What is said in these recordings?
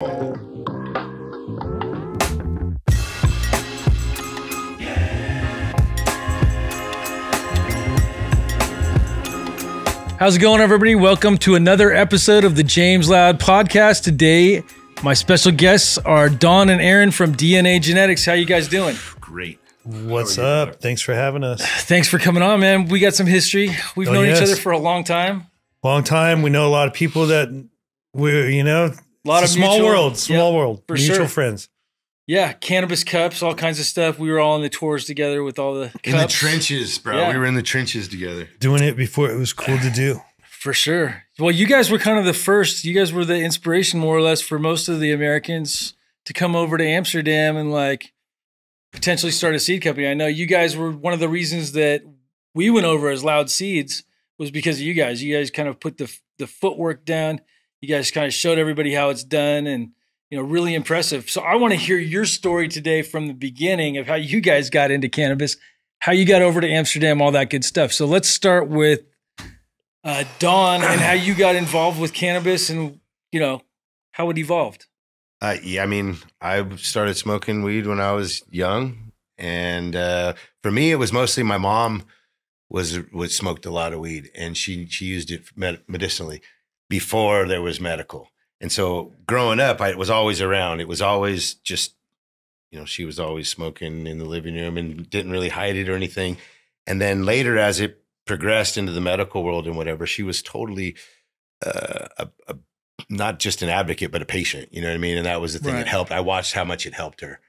How's it going, everybody? Welcome to another episode of the James Loud Podcast. Today, my special guests are Don and Aaron from DNA Genetics. How you guys doing? Great. What's up? Thanks for having us. Thanks for coming on, man. We got some history. We've Oh, known yes. each other for a long time. Long time. We know a lot of people that we, you know, A lot it's of a small mutual- world, small yeah, world, for mutual sure. friends. Yeah, cannabis cups, all kinds of stuff. We were all on the tours together with all the In the trenches, bro. Yeah. We were in the trenches together. Doing it before it was cool to do. For sure. Well, you guys were kind of the first. You guys were the inspiration, more or less, for most of the Americans to come over to Amsterdam and like potentially start a seed company. I know you guys were one of the reasons that we went over as Loud Seeds was because of you guys. You guys kind of put the the footwork down. You guys kind of showed everybody how it's done, and you know, really impressive. So I want to hear your story today from the beginning of how you guys got into cannabis, how you got over to Amsterdam, all that good stuff. So let's start with uh, Dawn and how you got involved with cannabis and you know how it evolved. Uh, yeah, I mean, I started smoking weed when I was young, and uh, for me, it was mostly my mom was was smoked a lot of weed, and she she used it med- medicinally before there was medical. And so, growing up, I was always around. It was always just, you know, she was always smoking in the living room and didn't really hide it or anything. And then later, as it progressed into the medical world and whatever, she was totally uh, a, a not just an advocate, but a patient. You know what I mean? And that was the thing Right. that helped. I watched how much it helped her.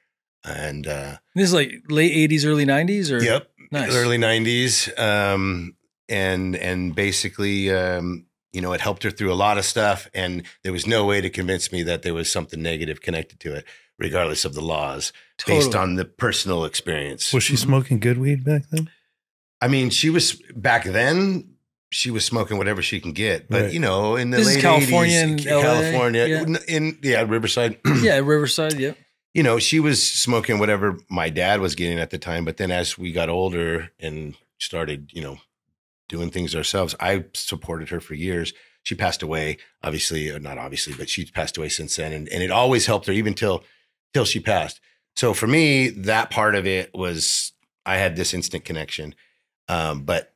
And uh, This is like late '80s, early '90s, or yep, Nice. early '90s. Um, and and basically, um, you know, it helped her through a lot of stuff. And there was no way to convince me that there was something negative connected to it, regardless of the laws, based on the personal experience. Was she smoking good weed back then? I mean, she was back then. She was smoking whatever she can get, but Right. you know, in the This is late California 80s, and LA, California, yeah. in yeah, Riverside. yeah, Riverside. yeah. you know, she was smoking whatever my dad was getting at the time. But then as we got older and started, you know, doing things ourselves, I supported her for years. She passed away, obviously, or not obviously, but she's passed away since then. And, and it always helped her even till till she passed. So for me, that part of it was I had this instant connection. Um, but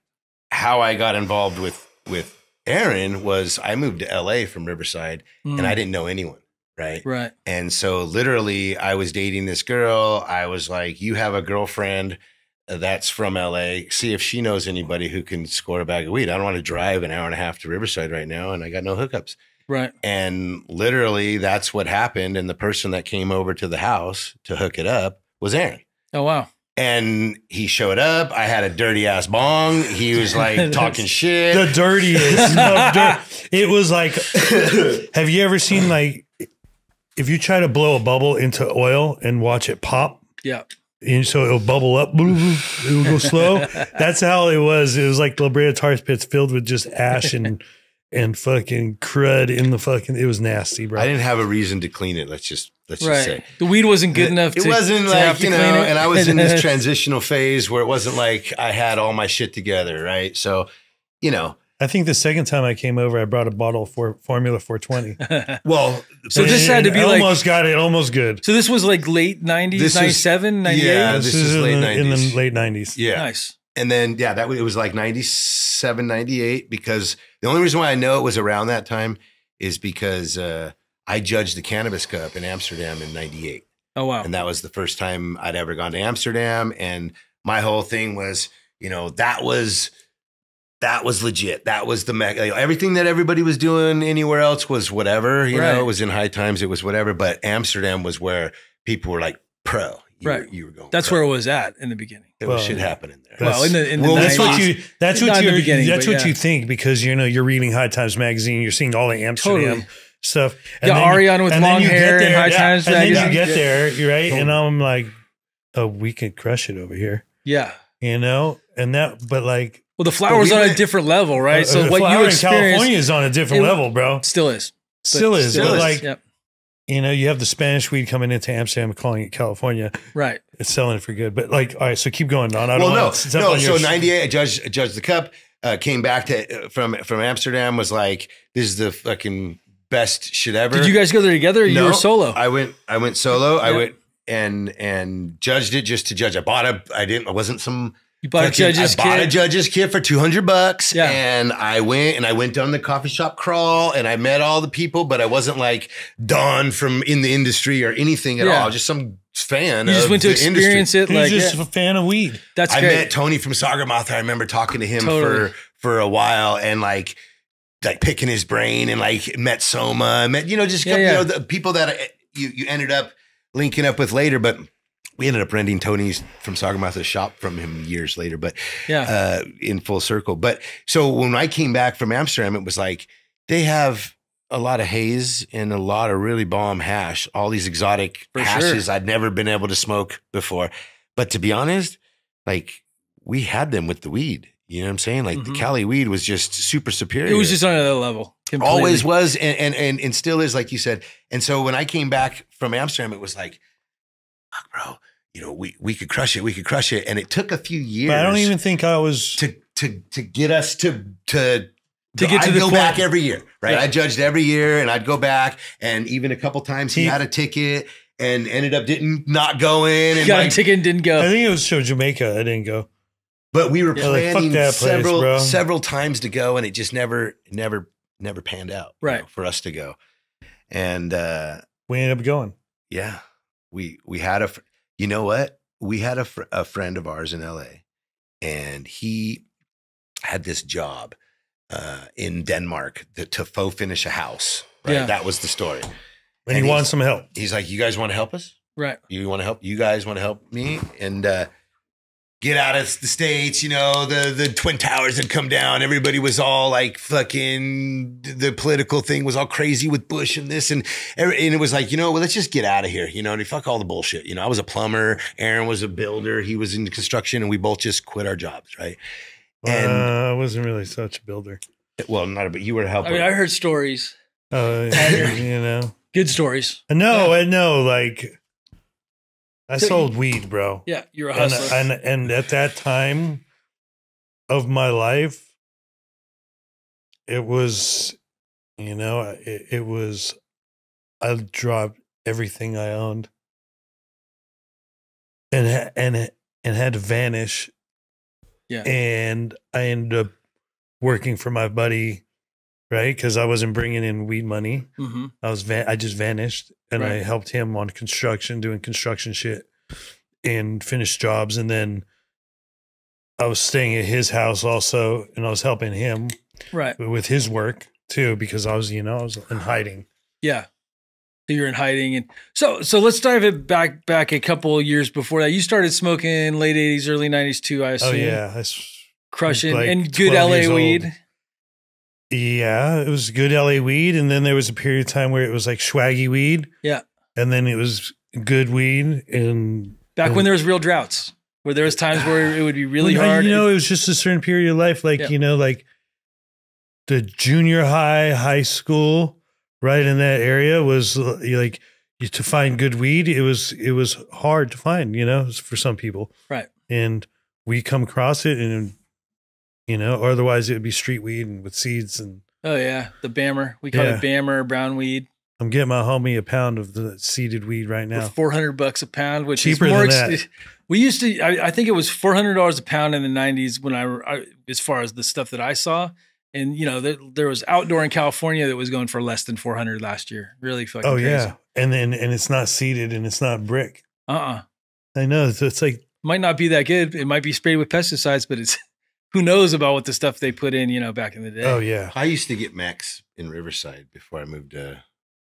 how I got involved with with Aaron was I moved to LA from Riverside and I didn't know anyone, right? Mm, right. And so literally I was dating this girl. I was like, you have a girlfriend that's from LA. See if she knows anybody who can score a bag of weed. I don't want to drive an hour and a half to Riverside right now and I got no hookups. Right. And literally that's what happened. And the person that came over to the house to hook it up was Aaron. Oh wow. And he showed up. I had a dirty ass bong. He was like talking shit. The dirtiest. of dirt. It was like, have you ever seen like, if you try to blow a bubble into oil and watch it pop, Yeah. And so it'll bubble up, it will go slow. That's how it was. It was like La Brea tar pits filled with just ash and and fucking crud in the fucking. It was nasty, bro. I didn't have a reason to clean it. Let's just let's just say. The weed wasn't good enough. It to, wasn't to have like to you know, it. and I was in this transitional phase where it wasn't like I had all my shit together, right? So, you know, I think the second time I came over, I brought a bottle for Formula 420. well, So this had to be I like- almost got it, almost good. so this was like late '90s, This is- '97, '98. yeah, This, this is, is late in, the, in 90s. the late 90s. yeah, Nice. and then yeah, that was- it was like 97, 98 because the only reason why I know it was around that time is because uh, I judged the Cannabis Cup in Amsterdam in '98. Oh wow. and that was the first time I'd ever gone to Amsterdam. And my whole thing was, you know, that was that was legit. That was the me- like, everything that everybody was doing anywhere else was whatever. You Right. know, it was in high times, it was whatever. But Amsterdam was where people were like pro. You Right. Were, you were going. That's pro. where it was at in the beginning. there was shit happening there. that's- Well, in the in the well, 90s. That's what you. That's what you. That's what yeah. you think because you know you're reading High Times magazine. You're seeing all the Amsterdam Totally. stuff. Got then you- Ariana with and long you hair in there, High Times And then magazine. you get Yeah. there, you're right, and I'm like, oh, we could crush it over here, Yeah. you know. And that, but like, Well, the flower's we on a different level, right? uh, so the what flower you in experienced California is on a different it- level, bro. still is. Still is, still but is. like, Yep. you know, you have the Spanish weed coming into Amsterdam, calling it California. Right. It's selling it for good, but like, all right, so keep going, Don. I don't well, no, to no. So '98, I judged judged the cup. Uh, came back to from from Amsterdam. Was like, this is the fucking best shit ever. Did you guys go there together or you No, were solo? I went. I went solo. I went and and judged it just to judge. I bought a. I didn't. I wasn't some. You bought a judge's I bought a judge's kit for two hundred bucks. Yeah. And I went and I went down the coffee shop crawl and I met all the people, but I wasn't like Don from in the industry or anything at Yeah. all. Just some fan. you just of went to the industry. experience it. He was Like, just yeah, a fan of weed. that's I great. met Tony from Sagarmatha. I remember talking to him Totally. for for a while and like like picking his brain and like met Soma, met you know just Yeah, couple, yeah. you know the people that uh, you you ended up linking up with later, but. We ended up renting Tony's from Sagarmatha's shop from him years later, but yeah. uh, in full circle. But so when I came back from Amsterdam, it was like they have a lot of haze and a lot of really bomb hash, all these exotic For hashes sure. I'd never been able to smoke before. But to be honest, like we had them with the weed. You know what I'm saying? Like Mhm. the Cali weed was just super superior. it was just on another level. completely. always was and, and and and still is, like you said. And so when I came back from Amsterdam, it was like, fuck, bro, you know, we we could crush it, we could crush it. And it took a few years But I don't even think I was. to to to get us to to To get to I'd the go point. back every year, right? Yeah. I judged every year, and I'd go back, and even a couple times he, He- had a ticket and ended up didn't not going, and got like, a ticket and didn't go. I think it was show Jamaica. I didn't go. but we were Yeah, planning that place, several bro. several times to go, and it just never never never panned out, you Right. know, for us to go, and uh We ended up going. yeah, we we had a, fr- you know what, we had a fr- a friend of ours in L.A. and he had this job uh, in Denmark that, to faux finish a house. Right, Yeah. that was the story. And, And he wants some help. He's like, "You guys want to help us? Right. You want to help? You guys want to help me and uh, get out of the states? You know, the the twin towers had come down. Everybody was all like, fucking. The political thing was all crazy with Bush and this and and it was like, you know, well, let's just get out of here. You know, and fuck all the bullshit. You know, I was a plumber. Aaron was a builder. He was in construction, and we both just quit our jobs, right? And uh, I wasn't really such a builder. well, not but you were a helper. I mean, I heard stories, Uh, you know, good stories. no, I know. Like, I So sold weed, bro. Yeah, you're a and, hustler. and and at that time of my life it was you know it, it was i dropped everything i owned and and and had to vanish Yeah. and i ended up working for my buddy right because i wasn't bringing in weed money hmm I was van- I just vanished and I helped him on construction, doing construction shit and finished jobs. And then I was staying at his house also, and I was helping him Right. with his work too because I was, you know, I was in hiding. Yeah. So you're in hiding, and so so let's dive it back back a couple of years before that. You started smoking late '80s, early '90s too. I Oh assume. yeah, I crushing like and good LA weed. Yeah, it was good LA weed, and then there was a period of time where it was like swaggy weed. Yeah. and then it was good weed, and Back when there was real droughts, where there was times where it would be really Well, hard. You know, it was just a certain period of life, like Yeah. you know, like the junior high, high school, right in that area was uh, like to find good weed. It was it was hard to find, you know, for some people, Right. And we come across it, and you know, or otherwise it would be street weed and with seeds. And oh yeah, the bammer. We call Yeah. it bammer brown weed. I'm getting my homie a pound of the seeded weed right now. Four hundred bucks a pound, which Cheaper is more. than that. We used to. I, I think it was four hundred dollars a pound in the '90s when I, I, as far as the stuff that I saw, and you know, there, there was outdoor in California that was going for less than four hundred last year. Really fucking. Oh crazy. yeah, and then and it's not seeded and it's not brick. Uh. uh I know. So it's like Might not be that good. It might be sprayed with pesticides, but it's who knows about what the stuff they put in. You know, back in the day. oh yeah, I used to get Max in Riverside before I moved to,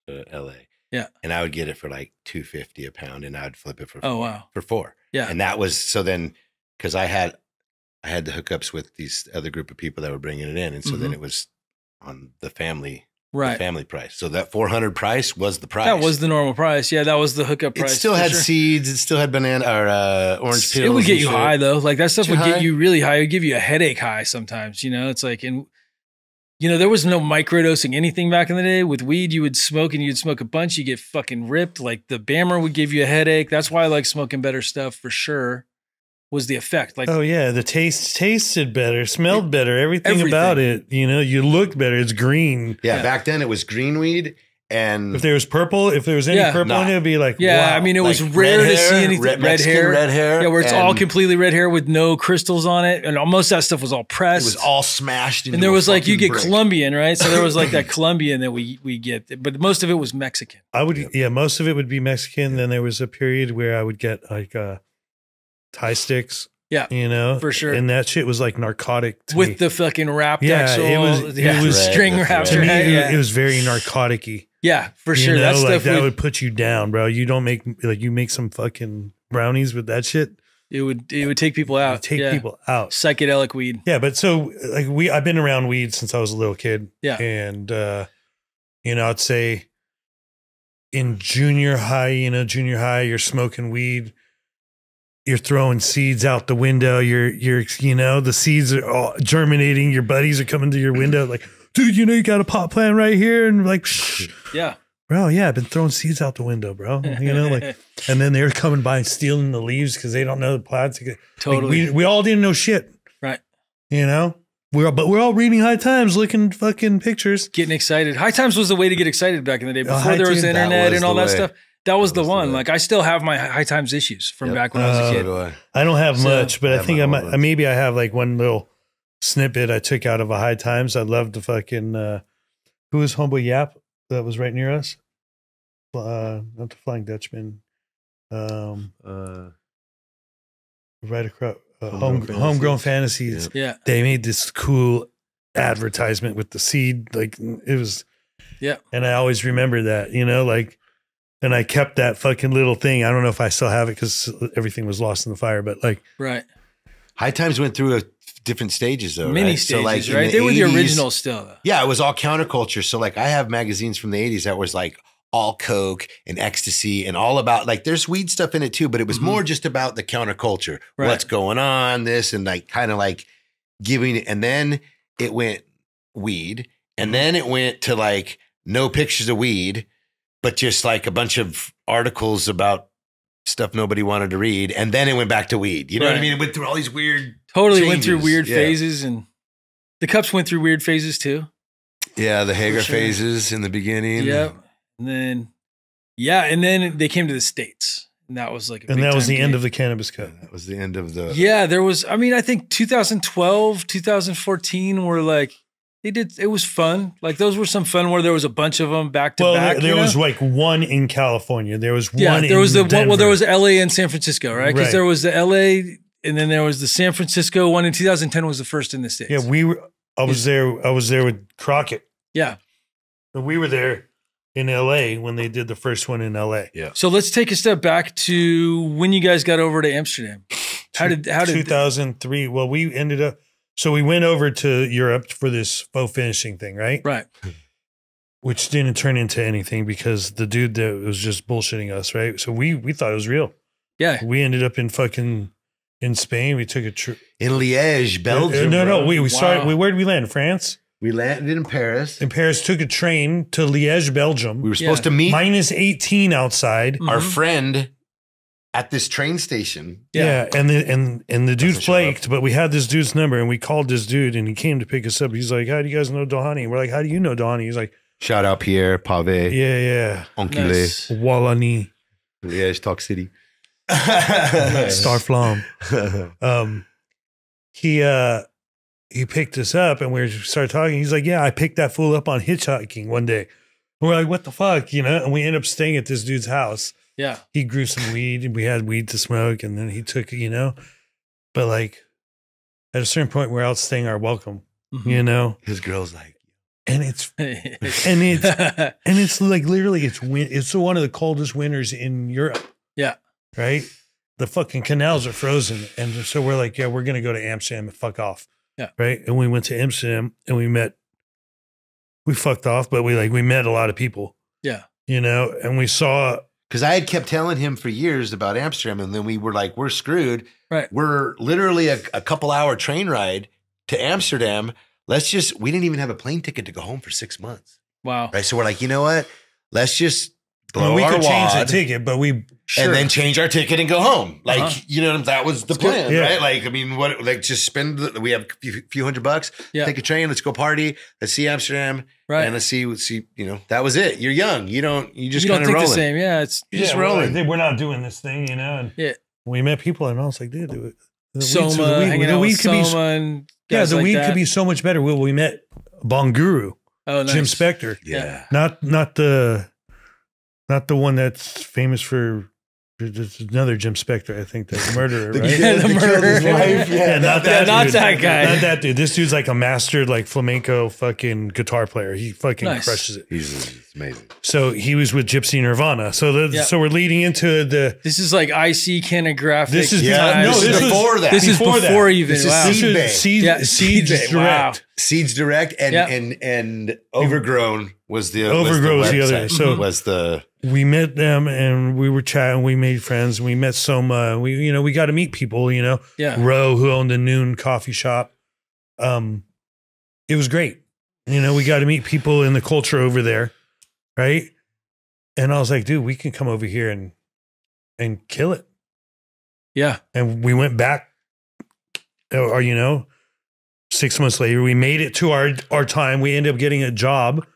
to LA. Yeah. And I would get it for like 250 a pound and I would flip it for Oh four, wow. for four. Yeah. And that was so then because I had I had the hookups with these other group of people that were bringing it in. And so then Mhm. it was on the family the Right. family price. So that 400 price was the price. That was the normal price. Yeah, that was the hookup price. it still had sure. seeds. It still had banana or uh, orange peels. It would get you shit. high though. Like that stuff Too would high? get you really high. It would give you a headache high sometimes. You know, it's like and you know there was no microdosing anything back in the day. With weed, you would smoke and you'd smoke a bunch, you get fucking ripped. Like the Bammer would give you a headache. That's why I like smoking better stuff for sure. Was the effect. Like Oh yeah, the taste tasted better, smelled better, everything, Everything. about it. You know, you looked better. It's green. Yeah, Yeah. back then it was green weed and If there was purple, if there was any Yeah. purple in Nah. it, it'd be like, yeah, wow. I mean, it was rare red to hair, see anything red, red, hair. red hair. Yeah, where it's all completely red hair with no crystals on it, and most of that stuff was all pressed, It was all smashed. Into and there a was like you get brick. Colombian, right? So there was like that Colombian that we we get, but most of it was Mexican. I would, yeah, most of it would be Mexican. Then there was a period where I would get like uh, Thai sticks. Yeah, you know, for sure. And that shit was like narcotic to with me. the fucking wrapped Yeah, axle, it was- it yeah, was- string Thread, the wrapped. to thread. me, right? it, yeah. it was very narcotic-y. yeah, for You sure. know, that like stuff that would, would put you down, bro. You don't make like you make some fucking brownies with that shit. it would it would take people out. take yeah. people out. psychedelic weed. Yeah, but so like we I've been around weed since I was a little kid. Yeah. And uh you know, I'd say in junior high, you know, junior high, you're smoking weed, you're throwing seeds out the window, you're you're you know, the seeds are all germinating, your buddies are coming to your window like, dude, you know you got a pot plant right here and like Shh. Yeah, bro, yeah, I've been throwing seeds out the window, bro. You know, like and then they're coming by and stealing the leaves because they don't know the plants. Like, totally we, we all didn't know shit. right. You know, we're all, but we're all reading High Times, looking fucking pictures. Getting excited. High Times was the way to get excited back in the day. Oh, Before High there was that internet was and all the that way. stuff. That was That the was one. way. like I still have my High Times issues from Yep. back when I was a Uh, kid. do I. I don't have So, much, but I I, think I might. ones. Maybe I have like one little snippet I took out of a High Times. I love the fucking. Uh, who was Homeboy Yap that was right near us? Uh, not the Flying Dutchman. Um, Uh, right across uh, Homegrown home, Fantasies. homegrown fantasies. Yep. Yeah, They made this cool advertisement with the seed. Like it was. Yeah. And I always remember that. You know, like. And I kept that fucking little thing. I don't know if I still have it because everything was lost in the fire. But like, right. High Times went through a, different stages though. Mini right? stages, in right? the they were the original still. Though. Yeah, it was all counterculture. So like I have magazines from the 80s that was like all coke and ecstasy and all about like there's weed stuff in it too, but it was Mhm. more just about the counterculture. Right. What's going on, this and like kind of like giving and then it went weed and then it went to like no pictures of weed, but just like a bunch of articles about stuff nobody wanted to read. And then it went back to weed. You know what I mean? It went through all these weird Totally went through weird yeah. phases, and the cups went through weird phases too. Yeah, the Hager sure. phases in the beginning. Yep. And then, yeah, and then they came to the states, and that was like, a and big that was time the end of the cannabis cup. That was the end of the Yeah, there was. I mean, I think 2012, 2014 were like they did. It was fun. Like those were some fun where there was a bunch of them back to Well, back. there, there was like one in California. There was yeah, one. there was the one. Well, there was LA and San Francisco, right? Because Right. there was the LA, and then there was the San Francisco one in 2010 was the first in the states. Yeah, we were. I was there. I was there with Crockett. yeah. And we were there in L.A. when they did the first one in L.A. Yeah. So let's take a step back to when you guys got over to Amsterdam. How did how did 2003? Well, we ended up. So we went over to Europe for this faux finishing thing, right? right? Which didn't turn into anything because the dude that was just bullshitting us, right? So we we thought it was real. Yeah, We ended up in fucking in Spain. We took a trip. in Liège, Belgium. no, no. bro. We we started. We where did we land? France. we landed in Paris. In Paris, took a train to Liège, Belgium. We were supposed Yeah. to meet minus 18 outside. our Mhm. friend at this train station. Yeah. Yeah. and the and and the dude Doesn't show up. flaked, but we had this dude's number and we called this dude and he came to pick us up. He's like, "How do you guys know Dohani?" We're like, "How do you know Dohani?" He's like, Shout out Pierre, Pavé, "Yeah, yeah, Enculé, Nice. Walani, Liège, Talk City. Starflam." Um, he uh he picked us up and we started talking. He's like, "Yeah, I picked that fool up on hitchhiking one day." And we're like, "What the fuck?" You know? And we end up staying at this dude's house. Yeah, he grew some weed and we had weed to smoke and then he took you know. But like at a certain point we're out staying our welcome, Mhm. you know. His girl's like, And it's and it's- and it's like literally it's win it's one of the coldest winters in Europe. Yeah. Right? The fucking canals are frozen. And so we're like, yeah, we're gonna go to Amsterdam and fuck off. Yeah. Right. And we went to Amsterdam and we met we fucked off, but we like we met a lot of people, yeah, you know, and we saw because I had kept telling him for years about Amsterdam, and then we were like, we're screwed. Right. We're literally a, a couple hour train ride to Amsterdam. Let's just, we didn't even have a plane ticket to go home for six months. wow, Right. So we're like, you know what? Let's just blow Well, we our could change the ticket, but we and then change our ticket and go home. Like Uh-huh. you know, that was the plan, Yeah. right? Like I mean, what? Like just spend. The, we have a few, few hundred bucks. Yeah. Take a train. Let's go party. Let's see Amsterdam. Right. And let's see. Let's see. You know, that was it. You're young. You don't. You just you don't kind of think rolling. the same. Yeah, it's You're just we're like, rolling. We're not doing this thing, you know. And Yeah. we met people, and I was like, dude, the, the weed- the weed, hanging the weed with could be, yeah, the like weed that. could be so much better. Well, we met Bonguru, oh, nice. Jim Spector, Yeah. not not the not the one that's famous for. There's another Jim Spector, I think, the murderer, The right? Yeah, the kid his murderer. wife. Yeah, not that, not dude. that guy. Not that dude. This dude's like a mastered like flamenco fucking guitar player. He fucking Nice. crushes it. He's, he's amazing. So he was with Gypsy Nirvana. So the, Yeah. so we're leading into the This is like IC canographic. This is- Yeah, no, this, this is was- before that. This is before before, that. even. This is wow. Seed Bay. Seed, Yeah, Seeds Seed Bay. direct. Seeds Direct and Yeah. and and Overgrown was the Overgrown was was the the, other- website. so- was the We met them and we were chatting. We made friends. We met Soma. We you know we got to meet people. You know Yeah. Roe who owned the Noon Coffee Shop. Um, it was great. You know we got to meet people in the culture over there, right? And I was like, dude, we can come over here and and kill it. Yeah. and we went back or you know six months later we made it to our our time we ended up getting a job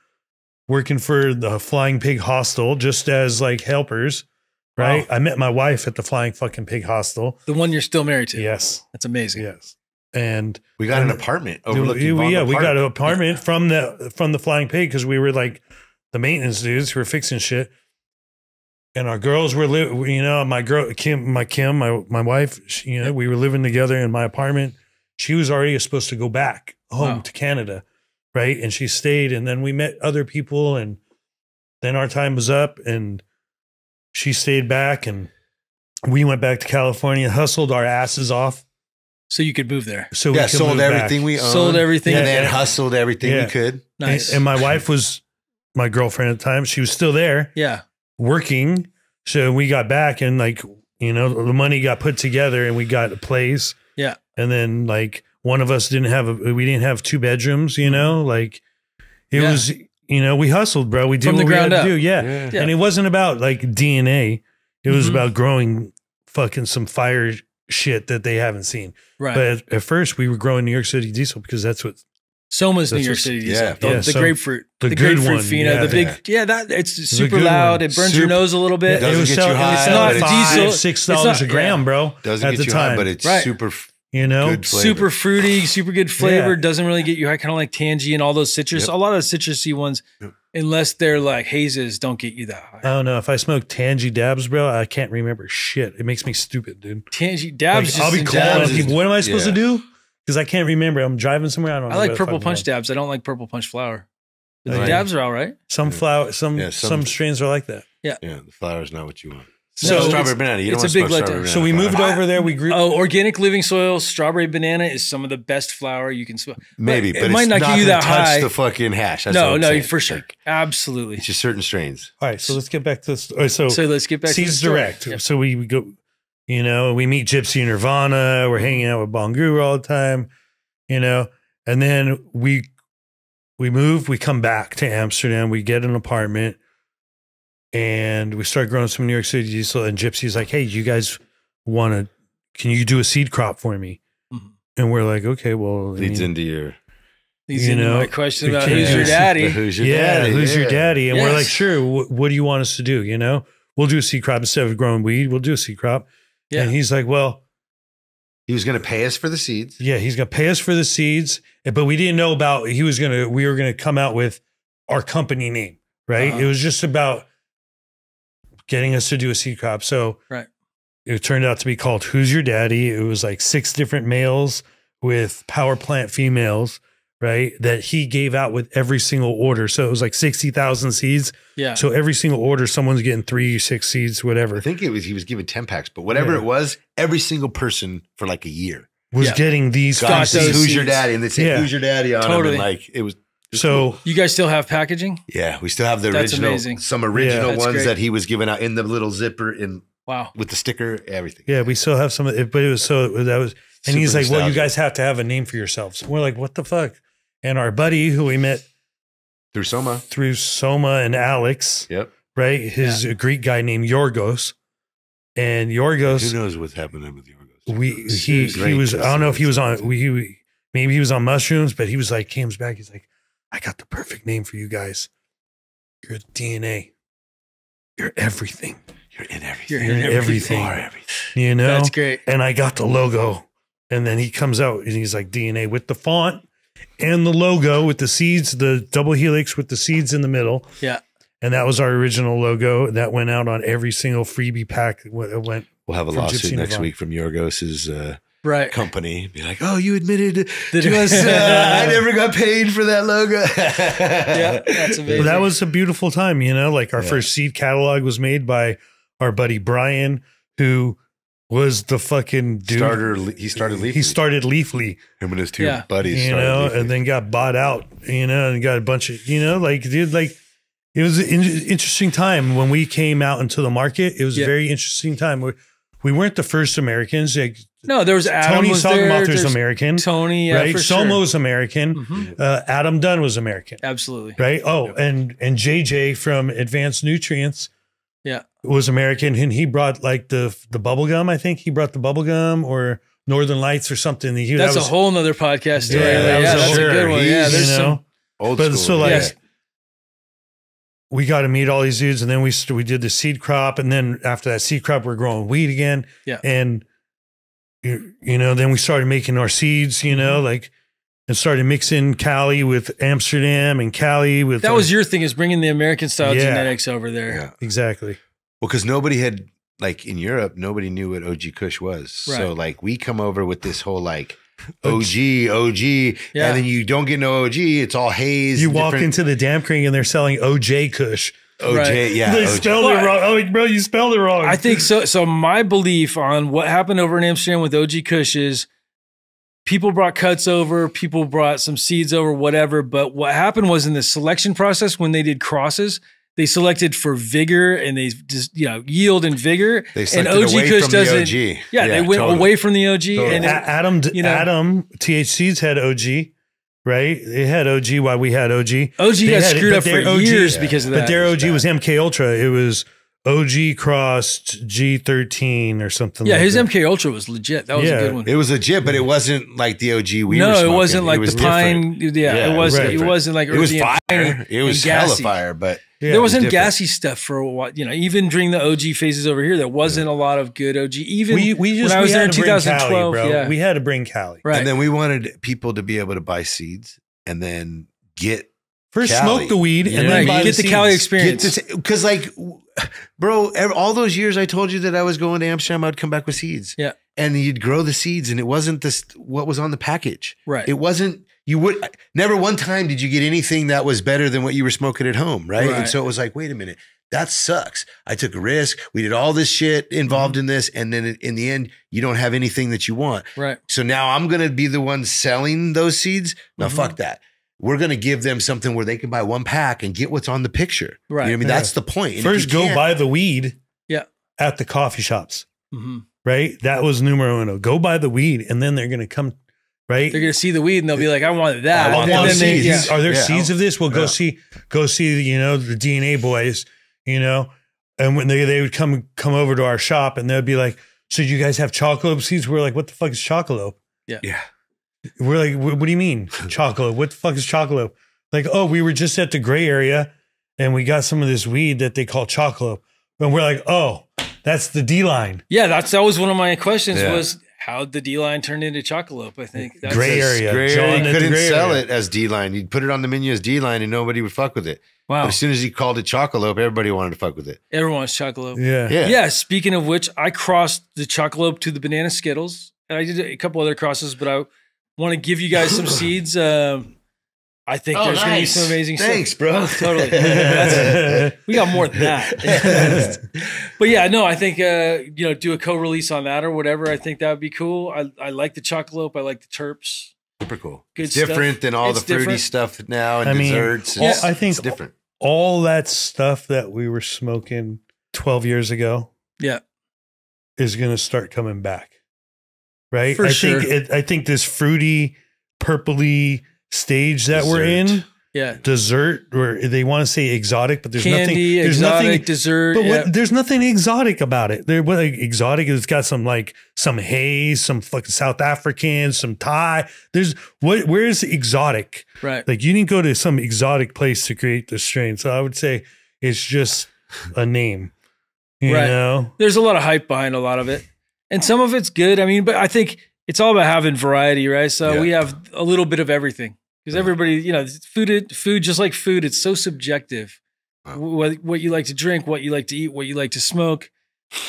working for the flying pig hostel just as like helpers right i met my wife at the flying fucking pig hostel The one you're still married to. yes That's amazing. yes and we got an apartment Dude, overlooking. we, Bongo yeah we got an apartment from the from the flying pig because we were like the maintenance dudes who were fixing shit and our girls were li- you know my girl kim my kim my my wife she, you know we were living together in my apartment she was already supposed to go back home Wow. to canada right and she stayed and then we met other people and then our time was up and she stayed back and we went back to california hustled our asses off So you could move there. so we Yeah, could sold move back. everything we owned. Sold everything. and then yeah. hustled everything Yeah. we could. Nice. And, and my wife was my girlfriend at the time. She was still there yeah. working. So we got back and like, you know, the money got put together and we got a place. Yeah. And then like one of us didn't have a, we didn't have two bedrooms, you know, like it Yeah. was, you know, we hustled, bro. We did From what the we had ground to do. Yeah. Yeah. And it wasn't about like DNA. It was Mhm. about growing fucking some fire shit that they haven't seen. Right. But at, at first we were growing New York City diesel because that's what Soma's New York what's- City. yeah, the, yeah, the so- grapefruit, the the, good grapefruit one, fina, yeah. the big, yeah. that it's super loud. one. It burns Super- your nose a little bit. It, Doesn't it was get you high, it's but not it's- five, diesel- six it's dollars not- a gram, yeah. bro. Doesn't at get the you time, high, but it's Right. super. F- you know, super fruity, super good flavor. Yeah. Doesn't really get you high, kind of like tangy and all those citrus. Yep. A lot of citrusy ones, Yep. unless they're like hazes, don't get you that high. I don't know if I smoke tangy dabs, bro. I can't remember shit. It makes me stupid, dude. tangy Like, dabs. I'll be calling dabs people. What am I supposed yeah. to do? Because I can't remember. I'm driving somewhere. I don't. know I like purple punch going. dabs. I don't like purple punch flower. But Oh, the yeah. dabs are all right. Some flower, some Yeah, some, some- strains are like that. Yeah, Yeah. the flower's not what you want. So So it's- strawberry banana. You don't it's want a big to letdown. So we moved over there. We grew. Oh, organic living soil, strawberry banana is some of the best flower you can smoke. Maybe, But but it might it's not not give you gonna that touch high. the fucking hash. That's no, no, saying. for sure, Like, absolutely. it's just certain strains. All right, so let's get back to this. all right, so So let's get back to the Seeds story. Direct. Yeah. So we, we go, you know, we meet Gypsy and Nirvana. We're hanging out with Bonguru all the time, you know, and then we we move. We come back to Amsterdam. We get an apartment, and we started growing some New York City diesel. And Gypsy's like, "Hey, you guys want to? Can you do a seed crop for me?" Mhm. And we're like, "Okay, well, I Leads mean, into your Leads You into know, my question about who's your daddy. who's your yeah, daddy? who's your daddy? And we're like, sure. Wh- what do you want us to do? You know, we'll do a seed crop instead of growing weed. We'll do a seed crop. Yeah. And he's like, well, He was going to pay us for the seeds. yeah, he's gonna pay us for the seeds, eh, but we didn't know about. He was gonna. We were gonna come out with our company name, right? Uh-huh. It was just about getting us to do a seed crop. So Right. it turned out to be called "Who's Your Daddy." It was like six different males with power plant females. Right, that he gave out with every single order. So it was like 60,000 seeds. Yeah. So every single order, someone's getting three, six seeds, whatever. I think it was he was giving ten packs, but whatever Yeah. it was, every single person for like a year was Yeah. getting these. Got got fucking to see those seeds. who's your daddy, and they say Yeah. who's your daddy on them, Totally. and like it was. It was So you guys still have packaging? yeah, we still have the That's original, amazing. some original That's ones great. that he was giving out in the little zipper in Wow. with the sticker, everything. yeah, we still have some of it, but it was so that was, and Super he's like, well, you nostalgic. guys have to have a name for yourselves. We're like, what the fuck? And our buddy who we met through Soma. through Soma and Alex Yep. right? His a Greek guy named Yorgos, and Yorgos, Who Yorgos, knows what's happening with Yorgos? we he he was I don't know if he was on we he, maybe he was on mushrooms, but he was like comes back. He's like, I got the perfect name for you guys. You're DNA. You're everything. You're in everything. You're in everything. You are everything. You know. That's great. and I got the logo. And then he comes out and he's like DNA with the font and the logo with the seeds, the double helix with the seeds in the middle. Yeah. And that was our original logo that went out on every single freebie pack. Went We'll have a lawsuit next week from Yorgos's uh, Right. company. Be like, oh, you admitted Did- to us. Uh, I never got paid for that logo. Yeah, that's amazing. Well, that was a beautiful time, you know. Like our Yeah. first seed catalog was made by our buddy Brian, who was the fucking dude. Starter. He started Leafly. He started Leafly, Him and his two Yeah. buddies. you know, Leafly. and then got bought out, you know, and got a bunch of, you know, like dude, like it was an in- interesting time when we came out into the market. It was Yeah. a very interesting time. We, we weren't the first Americans. Like no, there was Adam Tony was there. Sagarmatha's There's American, Tony, yeah, right? for sure. Soma's American. Mhm. Uh, Adam Dunn was American. Absolutely. right? Oh, and and JJ from Advanced Nutrients, Yeah. was American, and he brought like the the bubble gum. I think he brought the bubble gum or Northern Lights or something. He, That's that was, a whole nother podcast. Story. Yeah, Yeah, that was a that's sure. a good one. Yeah, there's you some. know. old But school. so like Yes. we got to meet all these dudes, and then we st- we did the seed crop, and then after that seed crop, we're growing weed again. Yeah. and you, you know, then we started making our seeds. You Mm-hmm. know, like and started mixing Cali with Amsterdam and Cali with That was your thing is bringing the American style Yeah. genetics over there. yeah. exactly. Well, because nobody had like in Europe, nobody knew what OG Kush was. So like we come over with this whole like OG, OG, Yeah. and then you don't get no OG. It's all haze. You walk into the Dampkring and they're selling OJ Kush. OJ, Right. yeah. they OG. spelled it wrong. Oh, bro, you spelled it wrong. I think so. So my belief on what happened over in Amsterdam with OG Kush is people brought cuts over, people brought some seeds over, whatever. But what happened was in the selection process when they did crosses, they selected for vigor and they just you know yield and vigor. They and OG away Kush from the doesn't. OG. Yeah, they went totally. away from the OG Totally. and it- Adam, you know- Adam, THSeeds had OG, right? They had OG while we had OG, OG They got had screwed but up for OG years yeah. because of that. but their OG was MK Ultra. It was OG crossed G13 or something. yeah, like his that. MK Ultra was legit. That was Yeah. a good one. It was legit, but it wasn't like the OG we no, were it wasn't like was the different. pine. Yeah, Yeah, it wasn't. right. It wasn't like It was earthy and fire. It was and hella fire, but Yeah, there was wasn't different. gassy stuff for a while. You know, even during the OG phases over here, there wasn't a lot of good OG. Even We we just when I was there in to bring Cali, 2012, bro. yeah, We had to bring Cali. right. and then we wanted people to be able to buy seeds and then get First, Cali. smoke the weed Yeah. and right, then buy get the, seeds. Cali experience. because like bro all those years i told you that i was going to amsterdam i'd come back with seeds Yeah. and you'd grow the seeds and it wasn't this what was on the package right. it wasn't you would never one time did you get anything that was better than what you were smoking at home right, Right. and so it was like wait a minute that sucks i took a risk we did all this shit involved Mm-hmm. in this and then in the end you don't have anything that you want right. so now i'm going to be the one selling those seeds now Mhm. fuck that we're going to give them something where they can buy one pack and get what's on the picture Right. you know I mean? Yeah. That's the point. And First, go buy the weed. Yeah. At the coffee shops, hmm right? That was numero uno. Go buy the weed, and then they're gonna come, right? They're gonna see the weed and they'll be like, "I want that." I want and those then they, yeah. Are there Yeah. seeds of this? Well, go Yeah. see, go see, you know, the DNA boys, you know, and when they they would come come over to our shop, and they'd be like, "So you guys have chocolate seeds?" We're like, "What the fuck is chocolate?" Yeah. Yeah. We're like, "What, what do you mean chocolate? What the fuck is chocolate?" Like, oh, we were just at the gray area, and we got some of this weed that they call chocolate, and we're like, "Oh, that's the D line." yeah, that's that was one of my questions. Yeah. Was how'd the D line turn into chocolate? I think that's Gray area. Gray John area. at You the couldn't gray sell area. it as D line. You'd put it on the menu as D line and nobody would fuck with it. Wow, But as soon as he called it chocolate, everybody wanted to fuck with it. everyone's chocolate. Yeah. Yeah. Yeah. Speaking of which, I crossed the chocolate to the banana skittles, and I did a couple other crosses. But I want to give you guys some seeds. Um, I think there's going to be some amazing Thanks, stuff. bro. Totally. That's- we got more than that. but yeah, no, I think uh, you know, do a co-release on that or whatever. I think that would be cool. I, I like the chocolate. I like the terps. Super cool. Good it's different than all It's the fruity different. stuff now and I mean, desserts. all- It's- I think it's different. all that stuff that we were smoking 12 years ago Yeah, is going to start coming back. Right? For I sure. think it, I think this fruity purpley stage that we're in Yeah. dessert or they want to say exotic, but there's Candy, nothing. There's exotic, nothing. dessert. But yeah. what, there's nothing exotic about it. There, what like, exotic it's got some like some haze, some fucking South African, some Thai. There's what? Where's exotic? right. Like you didn't go to some exotic place to create the strain. So I would say it's just a name. You Right. know? There's a lot of hype behind a lot of it. And some of it's good. I mean, but I think it's all about having variety, right? So Yeah. we have a little bit of everything. Because everybody, you know, food, food, just like food, it's so subjective. Wow. What, what you like to drink, what you like to eat, what you like to smoke.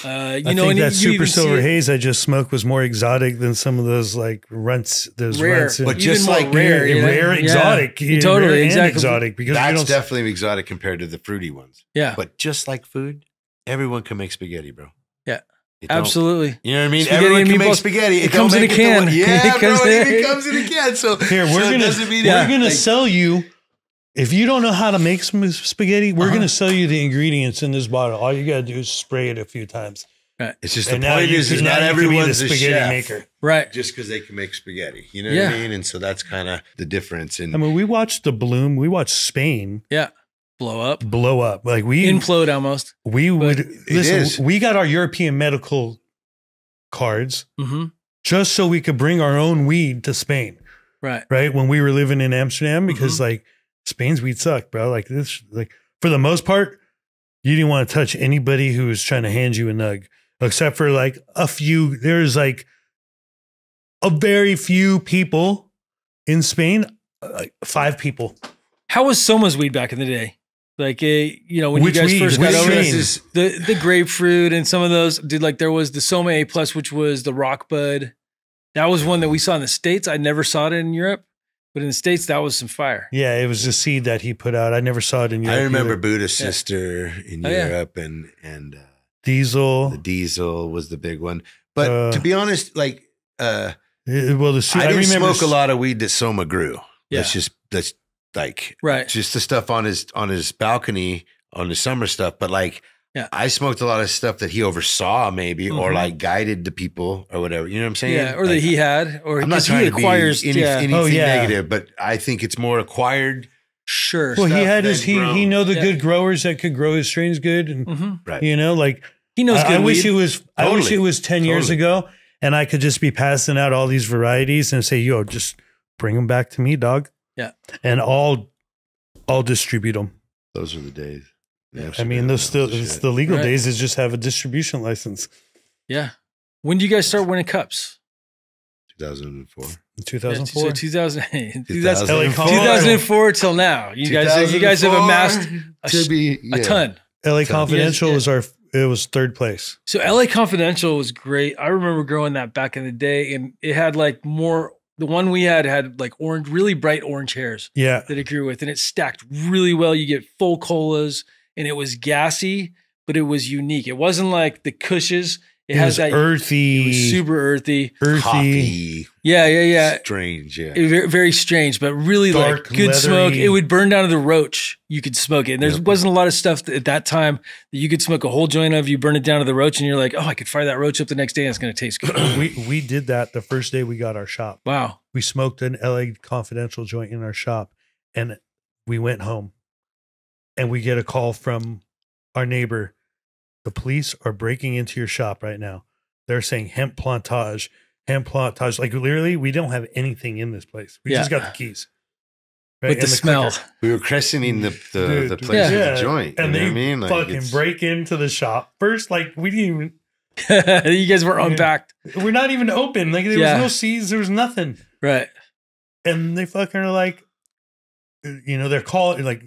Uh, you I know, think and that you super even see silver haze I just smoked was more exotic than some of those like runts. Those Rare, runts, But just like rare, Yeah, rare Yeah. exotic, yeah, Totally, rare and exactly. exotic because That's definitely exotic compared to the fruity ones. Yeah, But just like food, everyone can make spaghetti, bro. Yeah. It absolutely. You know what I mean? Spaghetti Everyone and can make meatballs. spaghetti. It don't comes in a it the can. one- It Yeah, comes bro. in- It comes in a can. So Here, we're it gonna mean we're it- gonna like, sell you. If you don't know how to make some spaghetti, we're Uh-huh. gonna sell you the ingredients in this bottle. All you gotta do is spray it a few times. It's just the And now point you is, can- is now not you can be the everyone's a spaghetti chef maker. Right. just because they can make spaghetti. You know Yeah. what I mean? And so that's kind of the difference. And I mean, we watched the bloom. We watched Spain Yeah. Blow up. blow up. Like we Implode almost. we would is. listen. We got our European medical cards hmm just so we could bring our own weed to Spain. Right. right? When we were living in Amsterdam, Mm-hmm. because like Spain's weed sucked, bro. Like this, like for the most part, you didn't want to touch anybody who was trying to hand you a nug, except for like a few. There's like a very few people in Spain, uh, like five people. How was Soma's weed back in the day? Like, uh, you know, when Which you guys weed? first Which got over strain? this, the the grapefruit and some of those. Did like there was the Soma A plus, which was the rock bud. That was one that we saw in the states. I never saw it in Europe, but in the states, that was some fire. Yeah, it was a seed that he put out. I never saw it in Europe. I remember either. Buddha's Yeah. sister in Oh, yeah. Europe, and and uh, Diesel. the diesel was the big one. But Uh, to be honest, like uh, well, the seed, I I, didn't remember smoke a lot of weed that Soma grew. Yeah. Let's just let's like Right. just the stuff on his on his balcony on the summer stuff. But like, Yeah. I smoked a lot of stuff that he oversaw, maybe, or Mhm. like guided the people or whatever. You know what I'm saying? Yeah, or that he had, or I'm not trying he to acquires. be any, yeah, anything Oh, yeah. negative, but I think it's more acquired. sure. Well, he had his he grown. he know the Yeah. good growers that could grow his strains good, and hmm Right. you know, like He knows I, good I wish it was. I wish it was ten years ago, and I could just be passing out all these varieties and say, "Yo, just bring them back to me, dog." Yeah. and I'll I'll distribute them. Those are the days. Yeah. I mean, those still it's the legal Right. days is just have a distribution license. yeah. When do you guys start winning cups? 2004. In Yeah, 2004, So 2000, 2000 2004. 2004 till now. You guys, you guys have amassed a, to be a ton. LA Confidential yeah. was our it was third place. So LA Confidential was great. I remember growing that back in the day, and it had like more. The one we had had like orange, really bright orange hairs Yeah, that it grew with, and it stacked really well. You get full colas, and it was gassy, but it was unique. It wasn't like the Kushes. It, it, has was that. earthy, it was super earthy. earthy. Coffee. Yeah, yeah, yeah. Strange. Yeah. It very, very strange, but really Dark, like good smoke. It would burn down to the roach. You could smoke it. And there Yep. wasn't a lot of stuff that, at that time that you could smoke a whole joint of. You burn it down to the roach, and you're like, oh, I could fire that roach up the next day, and it's going to taste good. we we did that the first day we got our shop. wow. we smoked an LA Confidential joint in our shop and we went home and we get a call from our neighbor. The police are breaking into your shop right now. They're saying hemp plantage, hemp plantage. Like literally, we don't have anything in this place. We just got the keys. With And the, smell. clicker. We were christening the the, Dude, the place yeah. with the joint. And you know they what I mean? Like, fucking it's- break into the shop. First, like we didn't even you guys were Yeah. unpacked. we're not even open. Like there Yeah. was no seeds, there was nothing. Right. and they fucking are like, you know, they're calling like,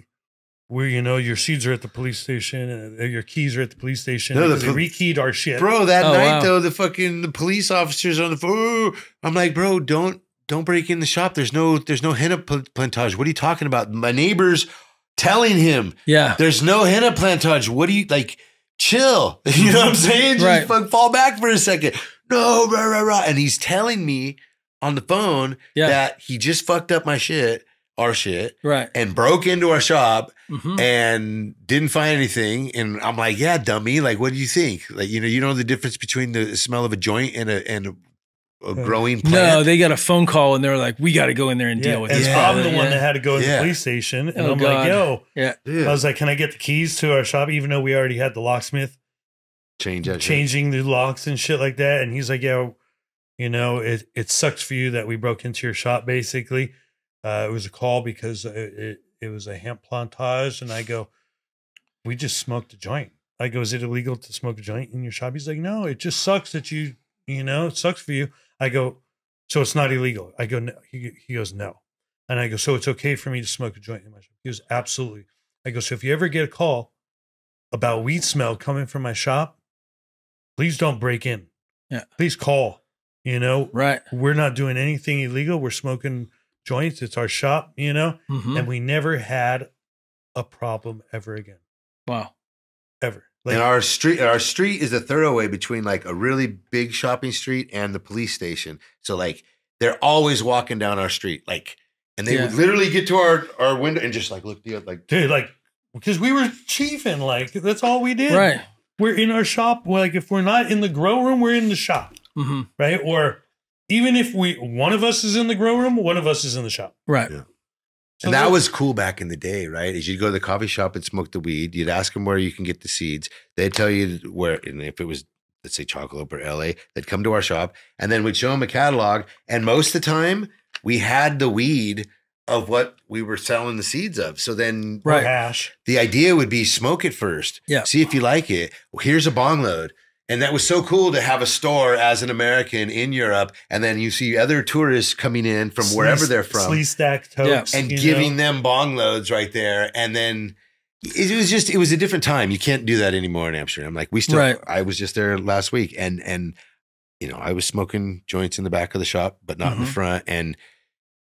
where you know your seeds are at the police station and uh, your keys are at the police station. No, the because pol- they rekeyed our shit. Bro, that Oh, night wow. though, the fucking the police officers on the phone. I'm like, bro, don't don't break in the shop. There's no there's no henna plantage. What are you talking about? My neighbors telling him Yeah. there's no henna plantage. What do you like? Chill. You know what I'm saying? Just Right. fuck, fall back for a second. No, rah, rah, rah. And he's telling me on the phone Yeah. that he just fucked up my shit, our shit, Right. and broke into our shop Mhm. and didn't find anything. And I'm like, yeah, dummy. Like, what do you think? Like, you know, you know the difference between the smell of a joint and a and a a growing plant. No, they got a phone call and they're like, "We got to go in there and Yeah, deal with and this." Yeah. problem." I'm the one Yeah. that had to go to Yeah. the police station, and Oh, I'm God. like, "Yo," Yeah, Yeah. I was like, "Can I get the keys to our shop?" Even though we already had the locksmith change that. shit. changing the locks and shit like that, and he's like, "Yeah, you know, it it sucks for you that we broke into your shop. Basically, uh, it was a call because it, it it was a hemp plantage, and I go, we just smoked a joint. I go, is it illegal to smoke a joint in your shop? He's like, no, it just sucks that you, you know, it sucks for you. I go, so it's not illegal. I go, no. He, he goes, no. And I go, so it's okay for me to smoke a joint in my shop? He goes, absolutely. I go, so if you ever get a call about weed smell coming from my shop, please don't break in. Yeah. Please call. You know, right. we're not doing anything illegal. We're smoking joints. It's our shop, you know, Mhm. and we never had a problem ever again. Wow. Ever. Like, and our street, our street is a thoroughway between like a really big shopping street and the police station. So like they're always walking down our street, like, and they Yeah. would literally get to our our window and just like look the like dude, like, because we were chiefing, like, that's all we did. Right. We're in our shop. Like, if we're not in the grow room, we're in the shop, hmm right? Or even if we, one of us is in the grow room, one of us is in the shop. Right. Yeah. So and that that- was cool back in the day, right? Is you'd go to the coffee shop and smoke the weed. You'd ask them where you can get the seeds. They'd tell you where, and if it was, let's say Chocolate or LA, they'd come to our shop and then we'd show them a catalog. And most of the time, we had the weed of what we were selling the seeds of. So then Right. hash. the idea would be smoke it first. Yeah. See if you like it. Well, here's a bong load. And that was so cool to have a store as an American in Europe. And then you see other tourists coming in from wherever Slee- they're from Slee stack totes. and giving know? them bong loads right there. And then it was just, it was a different time. You can't do that anymore in Amsterdam. Like we still, Right. I was just there last week and, and, you know, I was smoking joints in the back of the shop, but not in the Mhm. front. And,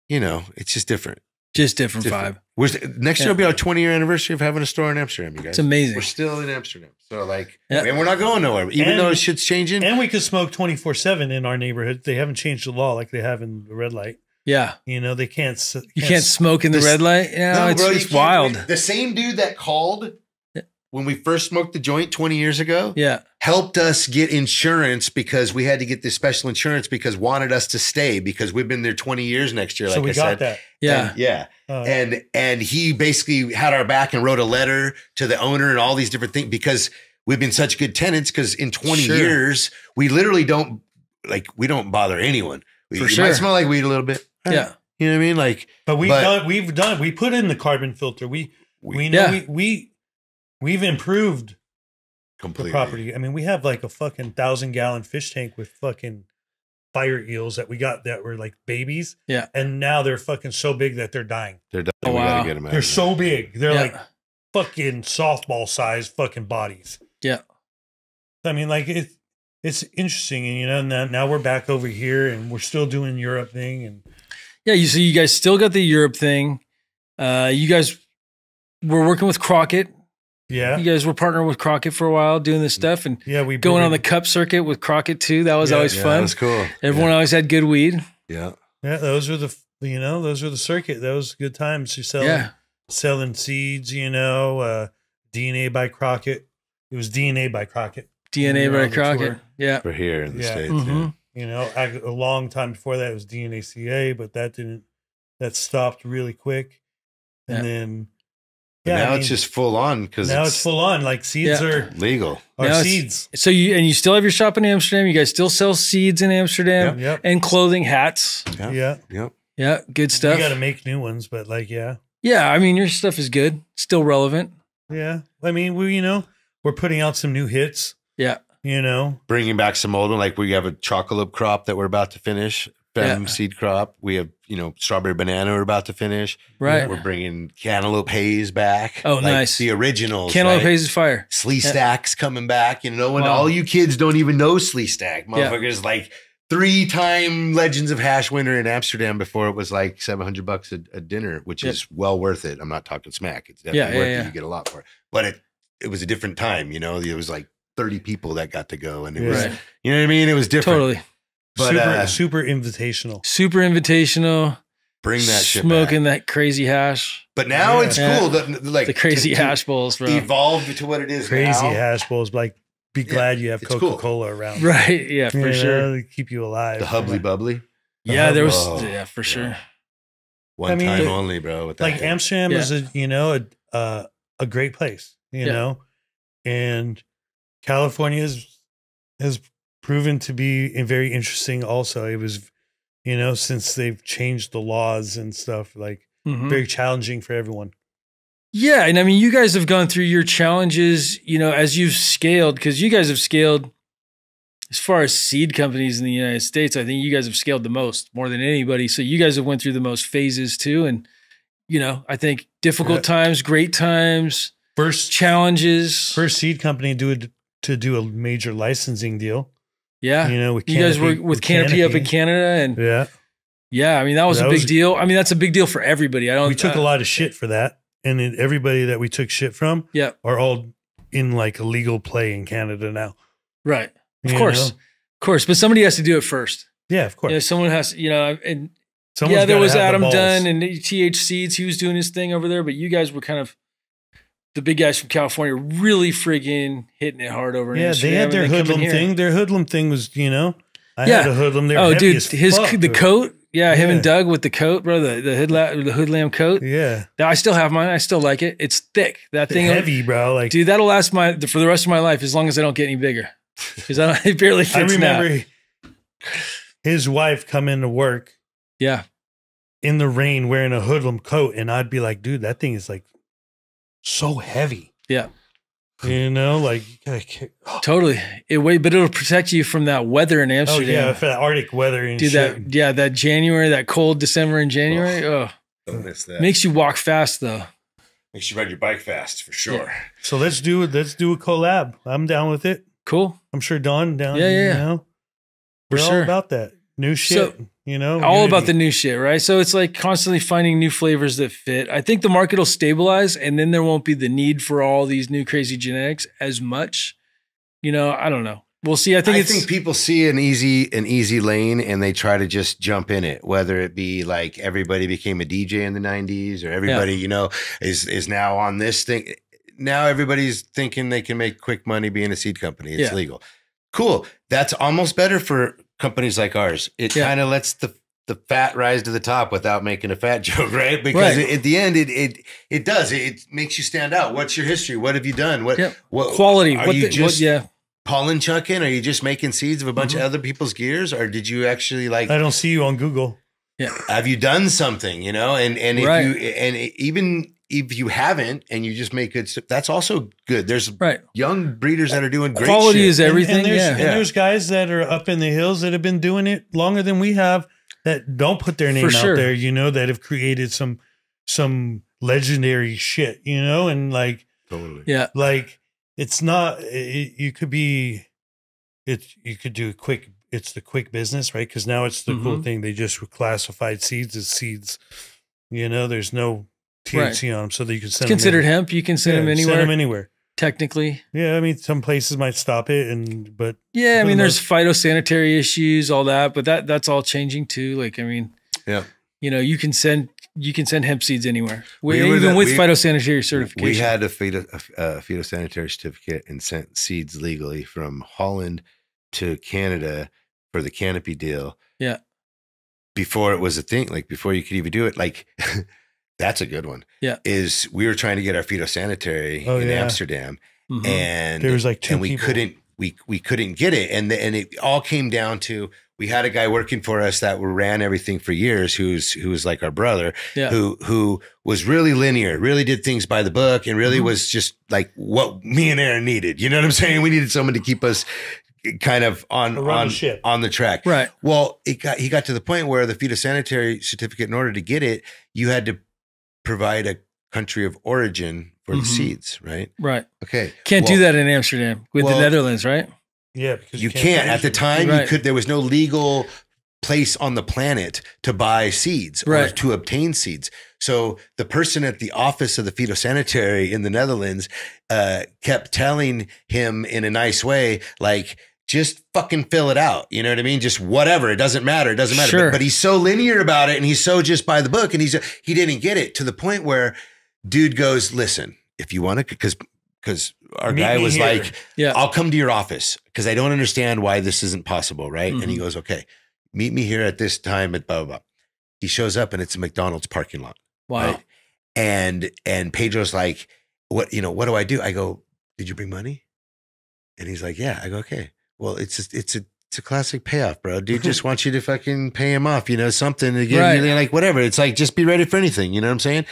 you know, it's just different. Just different, different. vibe. We're, next year will be our 20 year anniversary of having a store in Amsterdam, you guys. It's amazing. We're still in Amsterdam. So like, Yeah. and we're not going nowhere. Even And- though shit's changing. And we could smoke 24 7 in our neighborhood. They haven't changed the law like they have in the red light. Yeah. You know, they can't. s- You can't smoke in the This- red light. Yeah, No, it's, bro, it's wild. The same dude that called Yeah. When we first smoked the joint 20 years ago Yeah. helped us get insurance because we had to get this special insurance because wanted us to stay because we've been there 20 years next year. So like we I got said. that. Yeah. And- yeah. Uh, and and he basically had our back and wrote a letter to the owner and all these different things because we've been such good tenants because in 20 Sure. years we literally don't like we don't bother anyone we, For sure. might smell like weed a little bit Yeah. you know what i mean like but we've but- done. We've done. We put in the carbon filter. We we know Yeah. we, we we've improved the property. I mean, we have like a fucking thousand gallon fish tank with fucking fire eels that we got that were like babies. Yeah. and now they're fucking so big that they're dying. they're done Oh, wow. gotta get them out They're of there. so big. They're yeah. like fucking softball sized fucking bodies. Yeah. I mean, like it's it's interesting, and you know, now, now we're back over here, and we're still doing Europe thing, and Yeah, you so you guys still got the Europe thing. Uh, you guys were working with Crockett. Yeah, You guys were partnering with Crockett for a while, doing this stuff and yeah, we going on the cup circuit with Crockett too. That was Yeah, always yeah, fun. that was cool Everyone always had good weed. yeah, yeah, those were the you know those were the circuit. Those good times. You selling Yeah. selling seeds, you know, uh, DNA by Crockett. It was DNA by Crockett. DNA by Crockett. tour. Yeah. for here in the Yeah. states Mhm. You know, I, a long time before that it was DNACA, but that didn't that stopped really quick, and Yeah. then yeah. yeah, now I it's just full on because now it's, it's full on. Like seeds Yeah. are legal are Now seeds. So you and you still have your shop in Amsterdam. You guys still sell seeds in Amsterdam Yep. and clothing, hats. yeah Yeah. yeah Yeah, good stuff. You got to make new ones, but like, yeah, yeah, I mean your stuff is good, still relevant. yeah. I mean, we, you know, we're putting out some new hits. Yeah. You know, bringing back some old one like we have a chocolate crop that we're about to finish fem Yeah. seed crop we have you know strawberry banana we're about to finish Right. We're bringing Cantaloupe Haze back. Oh, like nice. The originals. Cantaloupe right? Haze is fire. Slee Yeah. Stack's coming back. You know, and Wow. all you kids don't even know Sleestack. Yeah. Motherfuckers like three time Legends of Hash winner in Amsterdam before it was like 700 bucks a, a dinner, which Yeah. is well worth it. I'm not talking smack. It's definitely Yeah, yeah, worth yeah. it. You get a lot for it. But it, it was a different time, you know, it was like 30 people that got to go. And it was, Right. you know what I mean? It was different. Totally. But super, uh, super invitational. Super invitational. bring that shit Smoking back. that crazy hash. But now Yeah. it's Yeah. cool that like the crazy to- to hash bowls, bro. evolve to what it is Crazy now. hash bowls. Like be glad you have. Coca Cola around. Right. Yeah, for You sure. know, to keep you alive. The hubbly bubbly. Yeah, there was. Oh, yeah, for sure. yeah. One I mean, time the- only, bro. With that like thing. Amsterdam Yeah. is a you know a uh, a great place, you Yeah. know, and California is has proven to be very interesting. Also, it was you know since they've changed the laws and stuff, like Mhm. very challenging for everyone. Yeah, and I mean, you guys have gone through your challenges, you know, as you've scaled, because you guys have scaled as far as seed companies in the United States. I think you guys have scaled the most, more than anybody. So you guys have went through the most phases too, and you know, I think difficult Yeah. times, great times, First, challenges. first seed company do it to do a major licensing deal. Yeah, You know, with you guys were with Canopy, up in Canada, and Yeah, yeah, I mean that was That a big was- deal. I mean that's a big deal for everybody. I don't. we took a lot of shit for that, and then everybody that we took shit from Yeah, are all in like a legal play in Canada now. right. Of you course, know? of course, but somebody has to do it first. Yeah, of course. Yeah, someone has, you know, and Someone's yeah, there was the Adam balls. Dunn and THSeeds. He was doing his thing over there, but you guys were kind of the big guys from California, really friggin' hitting it hard over. in Yeah, they had their hoodlum thing. Their hoodlum thing was, you know, I Yeah. had a hoodlum. They Oh, dude, his fuck, the dude. coat. Yeah, him and Doug with the coat, bro. The the hood the hoodlum coat. Yeah, I still have mine. I still like it. It's thick. That thing, heavy, bro. Like dude. That'll last my for the rest of my life as long as I don't get any bigger. Because I it barely fits I now. remember his wife come into work Yeah, in the rain wearing a hoodlum coat, and I'd be like, dude, that thing is like so heavy. Yeah. You know, like you gotta kick- totally. It wait, but it'll protect you from that weather in oh, Amsterdam. oh, Amsterdam. yeah, for that Arctic weather and Dude, shit. that yeah, that January, that cold December and January, oh, Don't miss that. makes you walk fast though. Makes you ride your bike fast for sure. So let's do it. Let's do a collab. I'm down with it. Cool. I'm sure Don down. Yeah, yeah, You yeah. know, For we're all sure. about that new shit. you know, All about the new shit, right? So it's like constantly finding new flavors that fit. I think the market will stabilize and then there won't be the need for all these new crazy genetics as much. You know, I don't know. We'll see. I think I it's think people see an easy an easy lane and they try to just jump in it. Whether it be like everybody became a DJ in the '90s, or everybody you know is is now on this thing. Now everybody's thinking they can make quick money being a seed company. It's Yeah. legal. Cool. That's almost better for companies like ours. It Yeah. kind of lets the the fat rise to the top without making a fat joke, right? Because Right. at the end, it it it does. It, it makes you stand out. What's your history? What have you done? What Yep. what quality. Are What you the, just what, yeah. pollen chucking? Are you just making seeds of a bunch Mhm. of other people's gears, or did you actually like? I don't see you on Google. Yeah. Have you done something? You know, and and if Right. you and even if you haven't, and you just make good stuff, that's also good. There's Right. young breeders that are doing great. Quality shit. is everything. And, there's, yeah. and there's guys that are up in the hills that have been doing it longer than we have that don't put their name For out sure. there, you know, that have created some some legendary shit, you know, and like totally. Yeah. like it's not it, you could be it's you could do a quick it's the quick business right because now it's the cool Mhm. thing they just classified seeds as seeds you know there's no Right. THC on them so that you can send It's considered them hemp. You can send yeah, them anywhere. send them anywhere technically. yeah I mean some places might stop it and but Yeah, I mean, the there's phytosanitary issues, all that, but that that's all changing too. Like, I mean, Yeah. you know, you can send you can send hemp seeds anywhere, We We- even the- with we- phytosanitary certification. We had a, phyto, a, a phytosanitary certificate and sent seeds legally from Holland to Canada for the canopy deal. Yeah. Before it was a thing, like before you could even do it, like that's a good one. Yeah. Is we were trying to get our phytosanitary Oh, in yeah. Amsterdam Mhm. and there was like two and we people. couldn't we we couldn't get it and the, and it all came down to we had a guy working for us that we ran everything for years who's who was like our brother Yeah. who who was really linear really did things by the book and really Mhm. was just like what me and Aaron needed you know what I'm saying we needed someone to keep us kind of on on the ship. on the track right. well it got he got to the point where the phytosanitary certificate in order to get it you had to provide a country of origin for Mhm. the seeds right Right. okay Can't Well, do that in Amsterdam with well, the Netherlands, right? yeah because you can't at the time you Right. could there was no legal place on the planet to buy seeds or Right. to obtain seeds so the person at the office of the phytosanitary in the netherlands uh, kept telling him in a nice way like just fucking fill it out you know what i mean just whatever it doesn't matter it doesn't matter Sure. but, but he's so linear about it and he's so just by the book and he's he didn't get it to the point where dude goes listen if you want to because because our Meet guy was here. like, Yeah. I'll come to your office because I don't understand why this isn't possible, right? And he Mhm. goes, okay, meet me here at this time at blah blah. blah. He shows up and it's a McDonald's parking lot, wow. right? And and Pedro's like, what you know? What do I do? I go, did you bring money? And he's like, yeah. I go, okay. Well, it's just, it's a it's a classic payoff, bro. Dude just wants you to fucking pay him off, you know, something to give Right. like whatever. It's like just be ready for anything, you know what I'm saying?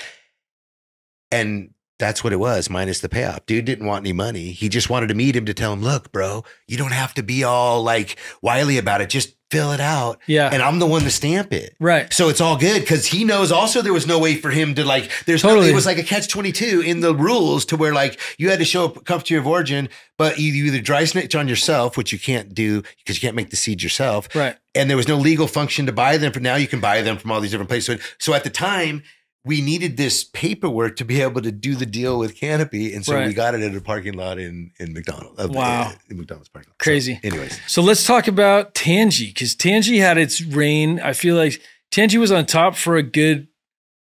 And that's what it was, minus the payoff. Dude didn't want any money. He just wanted to meet him to tell him, look, bro, you don't have to be all like wily about it. Just fill it out. Yeah. And I'm the one to stamp it. right. So it's all good because he knows also there was no way for him to like, there's no, Totally. it was like a catch 22 in the rules to where like you had to show a country of origin, but you either dry snitch on yourself, which you can't do because you can't make the seeds yourself. Right. And there was no legal function to buy them. But now you can buy them from all these different places. So, so at the time, we needed this paperwork to be able to do the deal with Canopy. And so we got it at a parking lot in, in McDonald's. uh, Wow. In McDonald's parking lot. So, Crazy. anyways. So let's talk about Tangie because Tangie had its reign. I feel like Tangie was on top for a good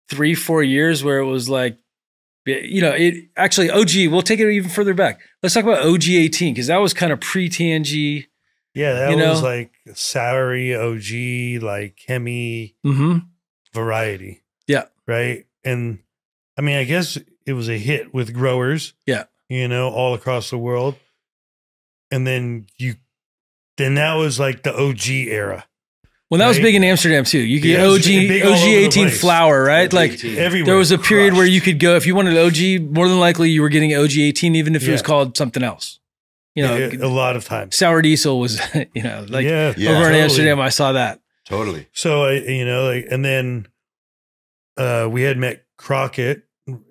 three, four years where it was like, you know, it actually OG, we'll take it even further back. Let's talk about OG 18 because that was kind of pre Tangie. Yeah, that You was know? like Sowery, OG, like Hemi Mm-hmm. variety. Yeah. Right. And I mean, I guess it was a hit with growers. Yeah. You know, all across the world. And then you, then that was like the OG era. Well, that was big in Amsterdam too. You could Yeah, get OG, OG 18 flower, flour, right? Like Everywhere. there was a period where you could go, if you wanted OG, more than likely you were getting OG 18, even if it was called something else. You know, Yeah, a lot of times. sour diesel was, you know, like yeah. Yeah. over in totally. Amsterdam, I saw that. Totally. So I, you know, like, and then uh, we had met Crockett,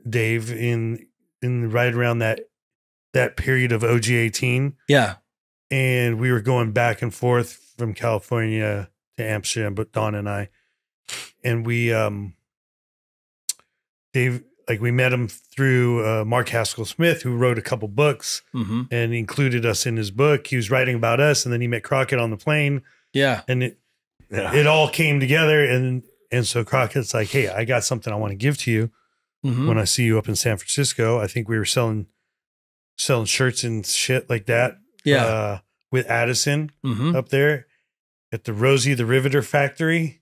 Dave, in in right around that that period of OG eighteen, Yeah. and we were going back and forth from California to Amsterdam, but Don and I, and we, um, Dave, like we met him through uh, Mark Haskell Smith, who wrote a couple books hmm and included us in his book. He was writing about us, and then he met Crockett on the plane, Yeah. and it Yeah. it all came together and and so Crockett's like, hey, I got something I want to give to you hmm when I see you up in San Francisco. I think we were selling selling shirts and shit like that. Yeah. Uh, with Addison hmm up there at the Rosie the Riveter factory.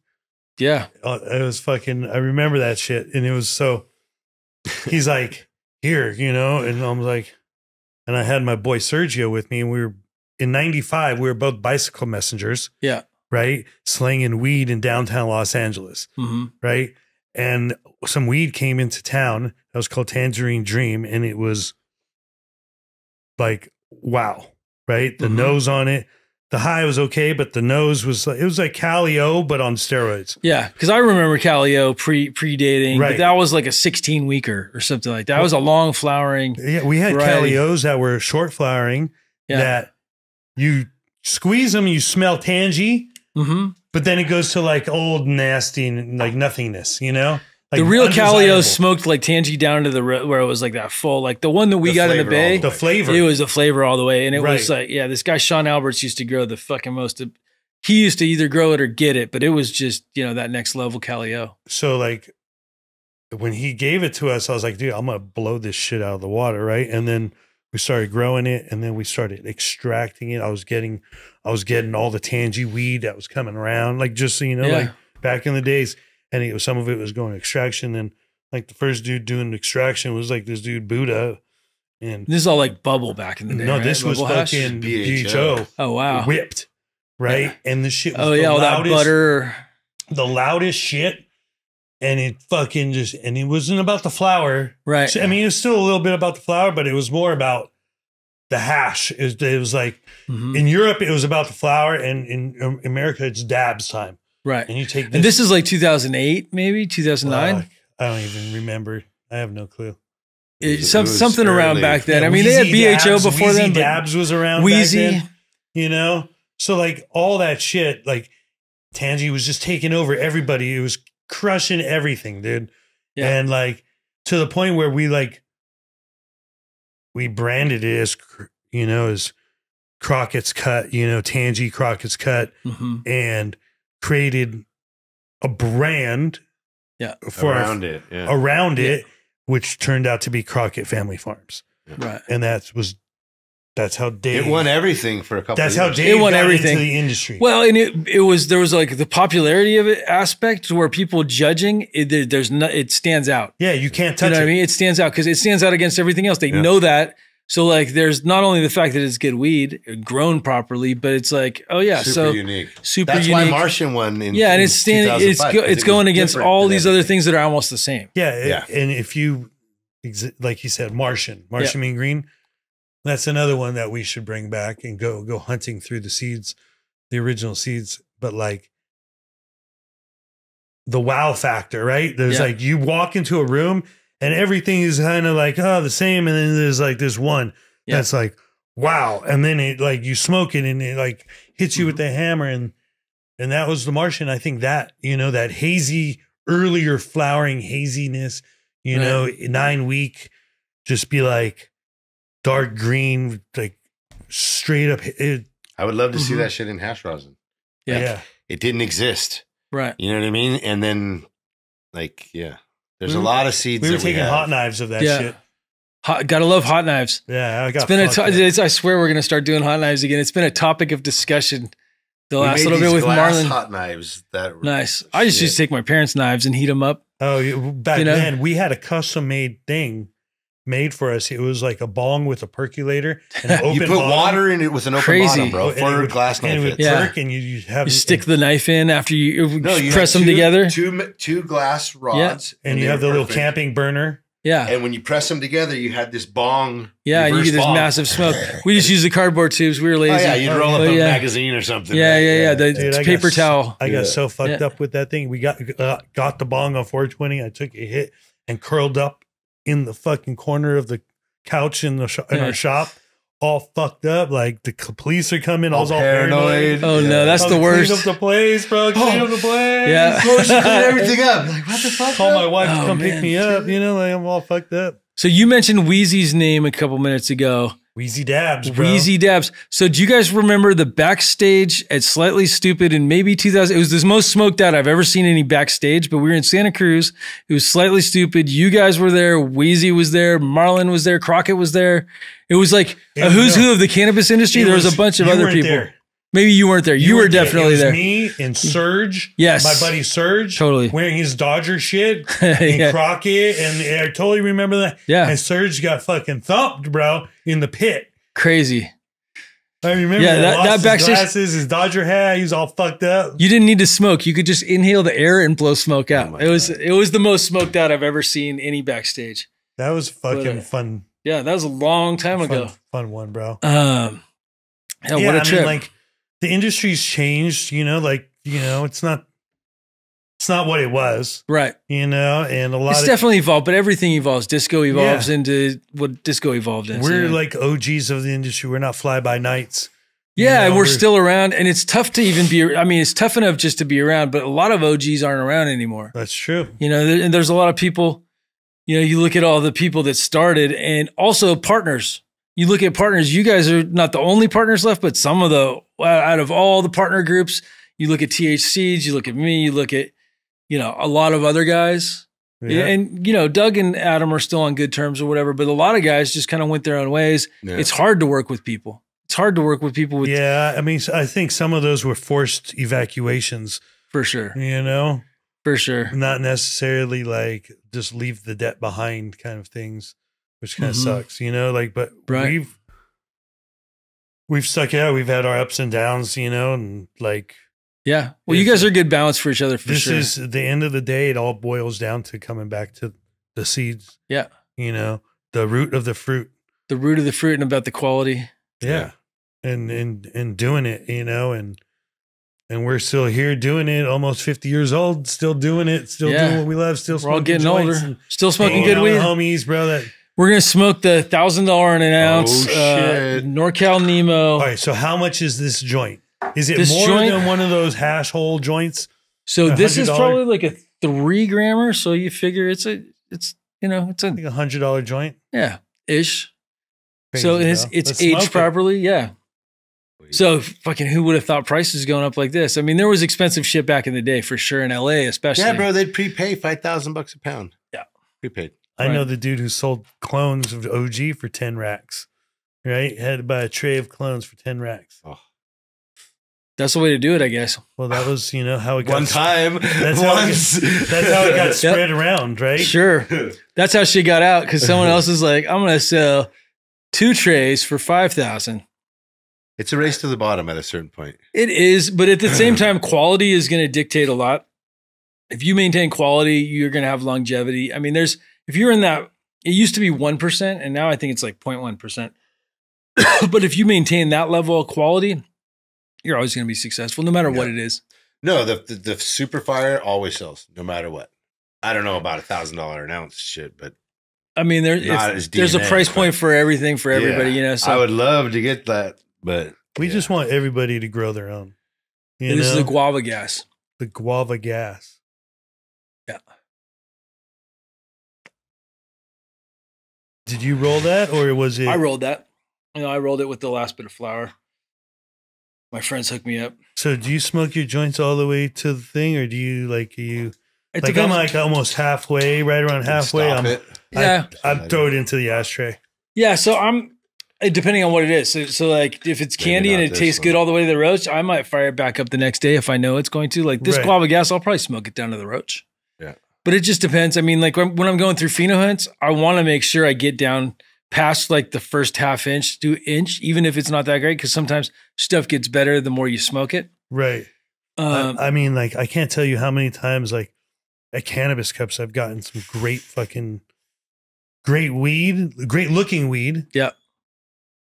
Yeah. Uh, it was fucking I remember that shit. And it was so he's like, here, you know, and I'm like, and I had my boy Sergio with me, and we were in '95. We were both bicycle messengers, Yeah. Right, slinging weed in downtown Los Angeles, hmm right. And some weed came into town that was called Tangerine Dream, and it was like wow, right. The Mhm. nose on it, the high was okay, but the nose was it was like Calio, but on steroids. Yeah. Because I remember Calio pre predating, but Right. that was like a 16 weeker or something like that. That was a long flowering. Yeah, we had Variety. Calios that were short flowering Yeah. that you squeeze them, you smell tangy, hmm but then it goes to like old nasty and like nothingness, you know? Like the real undesirable. Calio smoked like Tangie down to the re- where it was like that full, like the one that we The got in the flavor bay. the the flavor. It was a flavor all the way, and it was like, yeah, this guy Sean Alberts used to grow the fucking most. He used to either grow it or get it, but it was just you know that next level Calio. so like when he gave it to us, I was like, dude, I'm gonna blow this shit out of the water, right? And then we started growing it, and then we started extracting it. I was getting, I was getting all the tangy weed that was coming around, like just so you know, Yeah. like back in the days, and it was some of it was going to extraction. And like the first dude doing extraction was like this dude Buddha, and This is all like bubble back in the day. no, right? this was hash? fucking BHO. BHO, Oh wow. whipped, right? And the shit. Was Oh the yeah, all that loudest- butter. the loudest shit, and it fucking just and it wasn't about the flour. Right. So, I mean, it was still a little bit about the flour, but it was more about the hash. It was, it was like Mhm. in Europe, it was about the flour, and in um, America, it's dabs time. Right. And you take this. And this is like 2008, maybe 2009. Fuck, I don't even remember. I have no clue. It- It some, it was something around back then. Yeah, I mean, they had BHO Dabs, before Wheezy then, but Dabs was around. Wheezy. back then, you know. So like all that shit, like Tangie was just taking over everybody. It was crushing everything, dude. Yeah. And like to the point where we like we branded it as you know as Crockett's cut, you know, Tangie Crockett's cut, Mhm. and created a brand, Yeah. for around it. Yeah. around Yeah. it, which turned out to be Crockett Family Farms. Right. and that was that's how Dave. It won everything for a couple. that's of how years. Dave It won got everything. into the industry. Well, and it it was there was like the popularity of it aspect where people judging it, there's no it stands out. yeah, you can't You touch know what I mean? It stands out because it stands out against everything else. They Yeah. know that. So like, there's not only the fact that it's good weed, grown properly, but it's like, oh yeah, super so unique. super That's unique. why Martian won in yeah, and in it's standing. It's 2005, go, 'cause it's it going against all than these other things that are almost the same. Yeah, Yeah. and if you, ex- like you said, Martian, Martian mean green, that's another one that we should bring back and go go hunting through the seeds, the original seeds. But like the wow factor, right? There's Yeah. like you walk into a room and everything is kind of like oh the same, and then there's like this one Yeah. that's like wow, and then it like you smoke it and it like hits you with Mm-hmm. the hammer and and that was the Martian. I think that you know that hazy earlier flowering haziness, you Right. know, nine week, just be like dark green, like straight up. It, I would love to see Mhm. that shit in hash rosin. Yeah. yeah. It didn't exist. Right. You know what I mean? And then, like, yeah, there's We a lot of seeds. We were that taking have. hot knives of that Yeah. shit. Hot, gotta love hot knives. Yeah, I got. It's been a. To- it's, I swear we're gonna start doing hot knives again. It's been a topic of discussion the last little bit with glass Marlon. hot knives. That were Nice. I just used to take my parents' knives and heat them up. Oh, you- back You know? then we had a custom made thing made for us. It was like a bong with a percolator and an open You put bottom. water in it with an open Crazy. bottom, bro. Oh, and it would- glass and it knife would. Yeah. perk and you, you have You stick the knife in after you No, you press had them two- together. Two two glass rods, and you have the were little camping burner. yeah. And when you press them together, you had this bong. Yeah, and you get this bong. massive smoke. We just use the cardboard tubes. We were Oh lazy. yeah, you'd roll Oh, up a yeah. magazine or something. yeah, right? yeah, yeah. The Dude, I paper got, towel. I got Yeah. so fucked Yeah. up with that thing. We got uh, got the bong on 420. I took a hit and curled up in the fucking corner of the couch in the sh- in our shop, all fucked up. Like the police are coming. I was all paranoid. paranoid. Oh no, that's the worst. cleaning worst. up the place, bro. Clean Oh. up the place. Yeah. She cleaned everything up. Like what the fuck? Call my wife Oh, to come man. pick me up. You know, like I'm all fucked up. So you mentioned Wheezy's name a couple minutes ago. Wheezy dabs, bro. Wheezy Dabs. So do you guys remember the backstage at Slightly Stoopid in maybe 2000? It was the most smoked out I've ever seen any backstage, but we were in Santa Cruz. It was Slightly Stoopid. You guys were there. Wheezy was there. Marlon was there. Crockett was there. It was like Yeah, a who's no. who of the cannabis industry. It there was, a bunch of other people. there. Maybe you weren't there. You, were weren't there. definitely it was there. Me and Surge. Yes. My buddy Surge. Totally. Wearing his Dodger shit. and Yeah. Crockett. And I totally remember that. Yeah. And Surge got fucking thumped, bro, in the pit. Crazy. I remember Yeah, that, that- lost that his backstage- glasses, his Dodger hat. He was all fucked up. You didn't need to smoke. You could just inhale the air and blow smoke out. my it was God. it was the most smoked out I've ever seen any backstage. That was fucking But, uh, fun, Yeah, that was a long time fun, ago. fun one, bro. Um, yeah, what a I trip. Mean, like the industry's changed, you know, like, you know, it's not it's not what it was, right. you know, and a lot It's of definitely evolved, but everything evolves. Disco evolves Yeah. into what disco evolved into. we're like OGs of the industry. We're not fly by nights. you yeah, know, and we're we're- still around, and it's tough to even be. I mean, it's tough enough just to be around, but a lot of OGs aren't around anymore. That's true. You know, and there's a lot of people. You know, you look at all the people that started, and also partners. You look at partners. You guys are not the only partners left, but some of the out of all the partner groups. You look at THSeeds. You look at me. You look at you know a lot of other guys. Yeah. And you know, Doug and Adam are still on good terms or whatever, but a lot of guys just kind of went their own ways. Yeah. It's hard to work with people. It's hard to work with people with yeah, I mean, I think some of those were forced evacuations, for sure. you know, For sure. not necessarily like just leave the debt behind kind of things, which kind of Mhm. sucks, you know, like, but Right. we've, we've stuck it out. We've had our ups and downs, you know, and like, Yeah. Well, you guys are good balance for each other for this sure. is the end of the day. It all boils down to coming back to the seeds, yeah. you know, the root of the fruit. The root of the fruit and about the quality. Yeah. And, and, and doing it, you know, and, and we're still here doing it, almost 50 years old, still doing it, still Yeah. doing what we love, still We're all getting older. and Still smoking good weed. homies, bro. That We're gonna smoke the thousand dollar an ounce Oh, uh. NorCal Nemo. all right. So how much is this joint? Is it This more joint- than one of those hash hole joints? So this is probably like a three grammer. So you figure it's a it's you know it's a Like hundred dollar joint. yeah ish. Crazy, so it's it's Let's aged it. properly. Yeah. So fucking who would have thought prices going up like this? I mean, there was expensive shit back in the day for sure in LA, especially. yeah, bro, they'd prepay five thousand bucks a pound. Yeah. prepaid. I know the dude who sold clones of OG for 10 racks, right? Had to buy a tray of clones for 10 racks. That's the way to do it, I guess. Well, that was, you know, how it got One time, That's how it once. That's how it got spread around, right? Sure. That's how she got out because someone else is like, I'm gonna sell two trays for five thousand. It's a race to the bottom at a certain point. It is, but at the same time, quality is going to dictate a lot. If you maintain quality, you're going to have longevity. I mean, there's if you're in that, it used to be one percent, and now I think it's like 0.1 percent. but if you maintain that level of quality, you're always going to be successful, no matter what it is. No, the, the the super fire always sells, no matter what. I don't know about a thousand dollar an ounce shit, but I mean, there, if- as there's a DNA, price but- point for everything for everybody, Yeah. you know. So I would love to get that, but We yeah. just want everybody to grow their own. You this is the guava gas. the guava gas. Did you roll that or was it? I rolled that. You know, I rolled it with the last bit of flour. My friends hooked me up. so do you smoke your joints all the way to the thing or do you like you It like I'm like almost halfway, right around halfway. Stop I'm it. yeah, I, I throw it into the ashtray. yeah. So I'm depending on what it is. So, so like if it's candy and it tastes one. good all the way to the roach, I might fire it back up the next day if I know it's going to. Like this Right. guava gas, I'll probably smoke it down to the roach. But it just depends. I mean, like when, when I'm going through pheno hunts, I want to make sure I get down past like the first half inch to inch, even if it's not that great, because sometimes stuff gets better the more you smoke it. Right. Um, I, I mean, like I can't tell you how many times like at cannabis cups I've gotten some great fucking great weed, great looking weed. Yeah.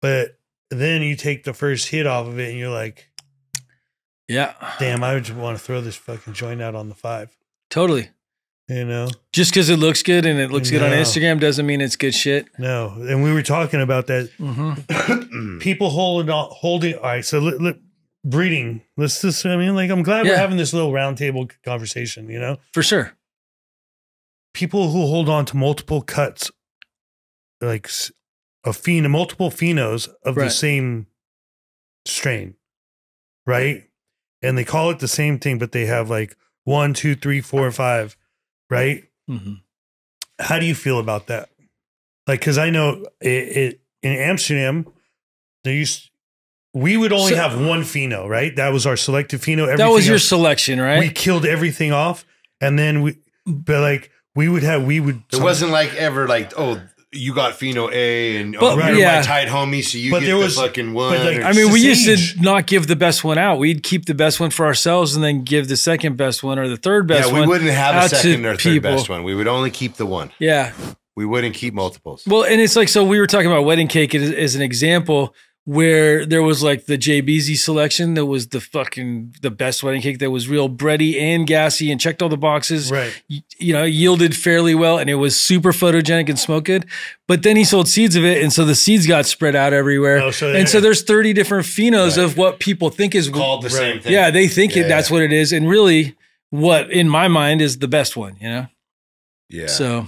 But then you take the first hit off of it and you're like, yeah, damn, I just want to throw this fucking joint out on the five. totally. You know? Just because it looks good and it looks good on Instagram doesn't mean it's good shit. No. And we were talking about that. Mm-hmm. People holding on, holding. All right. So let, let- breeding. Let's just, I mean, like, I'm glad we're having this little roundtable conversation, you know? For sure. people who hold on to multiple cuts, like a pheno, multiple phenos of the same strain, right? And they call it the same thing, but they have like one, two, three, four, five, right? hmm How do you feel about that? Like, because I know it, it in Amsterdam, they used we would only So- have one pheno, right? That was our selective pheno. That was your else- selection, right? We killed everything off, and then we, but like we would have, we would. It wasn't like ever like, oh, you got Pheno A and But- oh, you're yeah. my tight homie, so you But get there the was- fucking one. but, like, I mean, we used Sage. to not give the best one out. We'd keep the best one for ourselves and then give the second best one or the third best yeah, we one. wouldn't have a to second or third people. best one. We would only keep the one. Yeah. We wouldn't keep multiples. Well, and it's like, so we were talking about wedding cake as, as an example where there was like the JBZ selection that was the fucking, the best wedding cake that was real bready and gassy and checked all the boxes. right. y- you know, yielded fairly well and it was super photogenic and smoked good. But then he sold seeds of it. And so the seeds got spread out everywhere. Oh, so and so there's 30 different phenos Right. of what people think is Called the same thing. Yeah, they think Yeah, it, that's what it is. And really, what in my mind is the best one, you know? Yeah. So,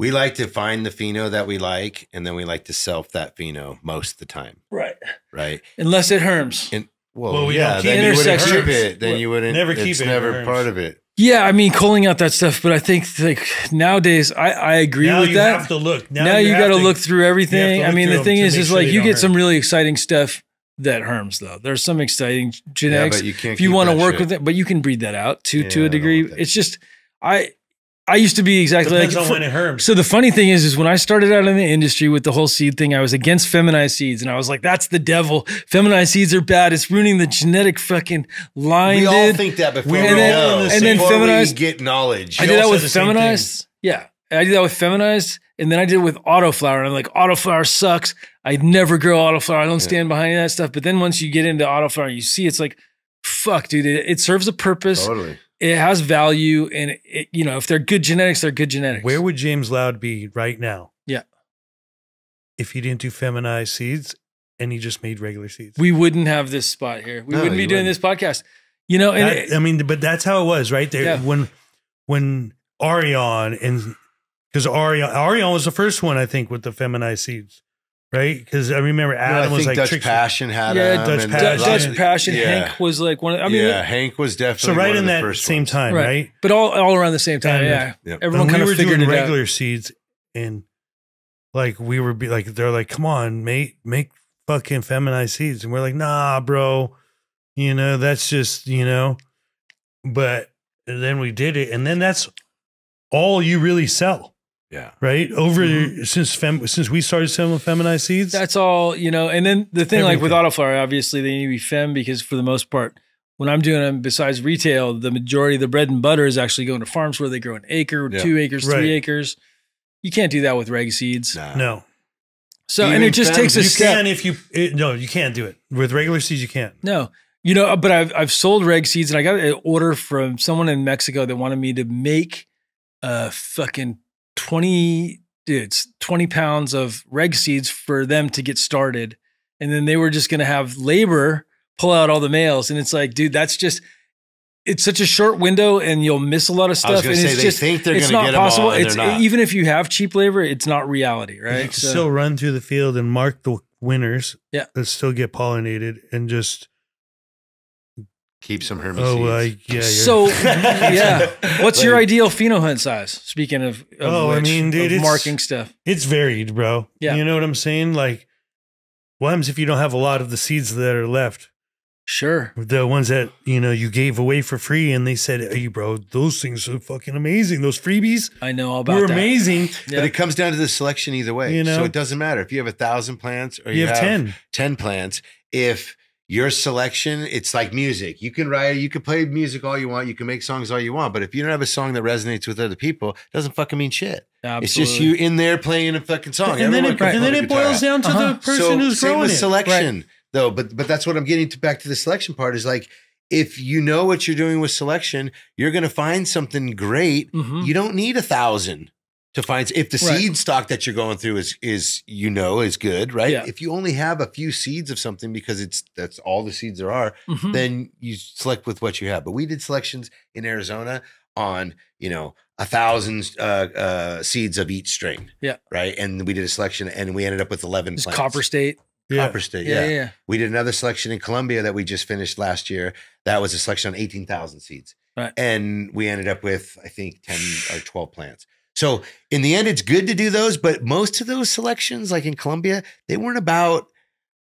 we like to find the Pheno that we like, and then we like to self that Pheno most of the time, right. right? Unless it herms. And well, Well, we yeah, then you wouldn't keep it. Then Well, you wouldn't never keep it's it never terms. part of it. Yeah, I mean, calling out that stuff, but I think like nowadays, I, I agree now with you that. have to look. Now, now you, have got to to look through everything. I mean, the thing is, is sure like you don't get some really exciting stuff that herms though. There's some exciting genetics. but you can't if you want to work shit. with it, but you can breed that out to Yeah, to a degree. It's just I I used to be exactly Depends like on when it herms. so the funny thing is, is when I started out in the industry with the whole seed thing, I was against feminized seeds, and I was like, "That's the devil. Feminized seeds are bad. It's ruining the genetic fucking line." We all dude." think that before We we, were all know. in the and then Before feminized- we get knowledge. I We did that with the same thing. feminized. Yeah. I did that with feminized. And then I did it with autoflower. And I'm like, autoflower sucks. I'd never grow autoflower. I don't stand behind that stuff. But then once you get into autoflower, you see it's like, fuck, dude, it, it serves a purpose. Totally. It has value. And, it, you know, if they're good genetics, they're good genetics. Where would James Loud be right now? Yeah. If he didn't do feminized seeds and he just made regular seeds. we wouldn't have this spot here. We No, wouldn't be doing wouldn't. this podcast. You know, and That- it- I mean, but that's how it was, right? There Yeah. when when Arion and because Arion Arion was the first one, I think, with the feminized seeds. Right? Because I remember Yeah, Adam I was like Dutch Tricks- Passion had yeah, them, Dutch and Passion. Dutch, lots Dutch of- Passion. yeah. Hank was like one. Of, I mean, yeah, Hank was definitely So right one in of the that same ones. time, Right. right? but all all around the same time. And- yeah, Yep. everyone And kind we of were figured doing it regular out. seeds, and like we were be like, they're like, "Come on, mate, make fucking feminized seeds," and we're like, "Nah, bro, you know that's just you know." But then we did it, and then that's all you really sell, Yeah. right? Over Mhm. since fem since we started selling feminized seeds, That's all you know. And then the thing, like with autoflower, obviously they need to be fem because for the most part, when I'm doing them, besides retail, the majority of the bread and butter is actually going to farms where they grow an acre, Yeah. two acres, Right. three acres. You can't do that with reg seeds. Nah. no, So and it just fem, takes a you step. can if you it, no, you can't do it with regular seeds. You can't. No, you know, but I've I've sold reg seeds and I got an order from someone in Mexico that wanted me to make a fucking twenty dudes twenty pounds of reg seeds for them to get started, and then they were just gonna have labor pull out all the males, and it's like, dude, that's just. It's such a short window, and you'll miss a lot of I stuff. was and say it's they just, think they're it's not get them possible. all, and it's not. even if you have cheap labor, it's not reality, right? You can So- still run through the field and mark the winners. Yeah. that still get pollinated and just Keep some hermes oh, seeds. like yeah. So yeah, what's your Like- ideal pheno hunt size? Speaking of, of Oh, I which, mean, dude, of it's- marking stuff. It's varied, bro. Yeah. You know what I'm saying? Like, what happens if you don't have a lot of the seeds that are left? Sure. The ones that, you know, you gave away for free and they said, hey, bro, those things are fucking amazing. Those freebies I know all about were that. amazing. Yeah. But it comes down to the selection either way. You know? so it doesn't matter if you have a thousand plants or You, you, have 10. 10 plants. If your selection, it's like music. You can write, you can play music all you want, you can make songs all you want, but if you don't have a song that resonates with other people, it doesn't fucking mean shit. Absolutely. It's just you in there playing a fucking song. And then, it, and then the it boils down to Uh-huh. the person who's same growing with it. selection though but but that's what i'm getting to back to the selection part is like if you know what you're doing with selection you're going to find something great Mhm. you don't need a thousand to find if the Right. seed stock that you're going through is is you know is good right Yeah. if you only have a few seeds of something because it's that's all the seeds there are Mhm. then you select with what you have but we did selections in arizona on you know a thousand uh, uh, seeds of each strain Yeah. right and we did a selection and we ended up with 11 plants. Copper State. Yeah. Copper State, Yeah, yeah. yeah. We did another selection in Colombia that we just finished last year. That was a selection on 18,000 seeds. Right. And we ended up with, I think, 10 or 12 plants. So in the end, it's good to do those, but most of those selections, like in Colombia, they weren't about,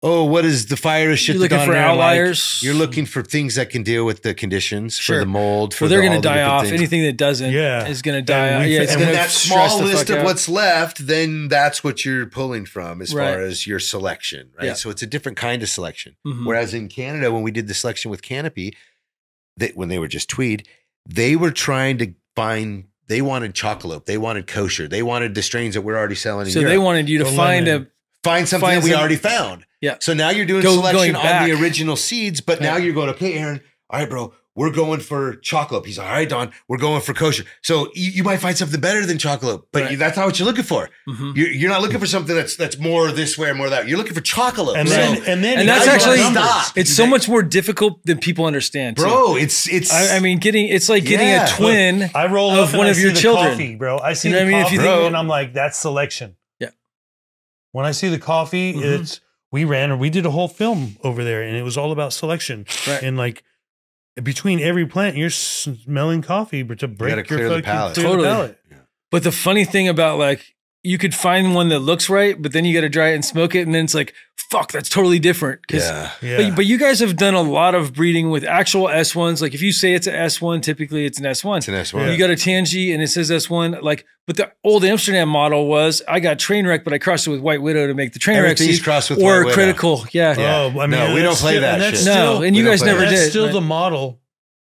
oh, what is the fire shit You're looking for outliers. You're looking for things that can deal with the conditions, Sure. for the mold, for Well, they're the- going to die off. things. Anything that doesn't Yeah. is going to die And off. Yeah, it's and going with to that small list of out. what's left, then that's what you're pulling from as Right. far as your selection, right? Yeah. So it's a different kind of selection. Mhm. Whereas in Canada, when we did the selection with Canopy, that when they were just tweed, they were trying to find. They wanted chocolate. They wanted kosher. They wanted the strains that we're already selling in So Europe. they wanted you to The find a find something find that we some- already found. Yeah. So now you're doing Go- selection on the original seeds, but now you're going, okay, Aaron, all right, bro, we're going for chocolate. He's like, all right, Don, we're going for kosher. So you, you might find something better than chocolate, but Right. you, that's not what you're looking for. Mhm. You're, you're not looking for something that's that's more this way or more that. You're looking for chocolate. And So- then, and then, And you that's actually stop. It's so much more difficult than people understand, too. bro, it's it's. I, I mean, getting it's like getting Yeah. a twin. I roll of up one I of your children. coffee, bro. I see You know the what I mean? If coffee you think- and I'm like, that's selection. Yeah. When I see the coffee, Mhm. it's we ran or we did a whole film over there, and it was all about selection. Right. And like between every plant, you're smelling coffee, but to break gotta your clear the palate. clear Totally. the palate. But the funny thing about like you could find one that looks right, but then you got to dry it and smoke it, and then it's like, fuck, that's totally different. 'Cause- yeah. Yeah. But, but you guys have done a lot of breeding with actual S1s. Like if you say it's an S1, typically it's an S1. It's an S Yeah. one. You got a Tangie and it says S1. Like, but the old Amsterdam model was I got train wreck, but I crossed it with White Widow to make the train wreck Everything's seed crossed with or White Widow. critical. Yeah. Yeah. Oh, I mean, No, we don't play still- that and that's shit. No, and you guys play never that. that's did. still right? the model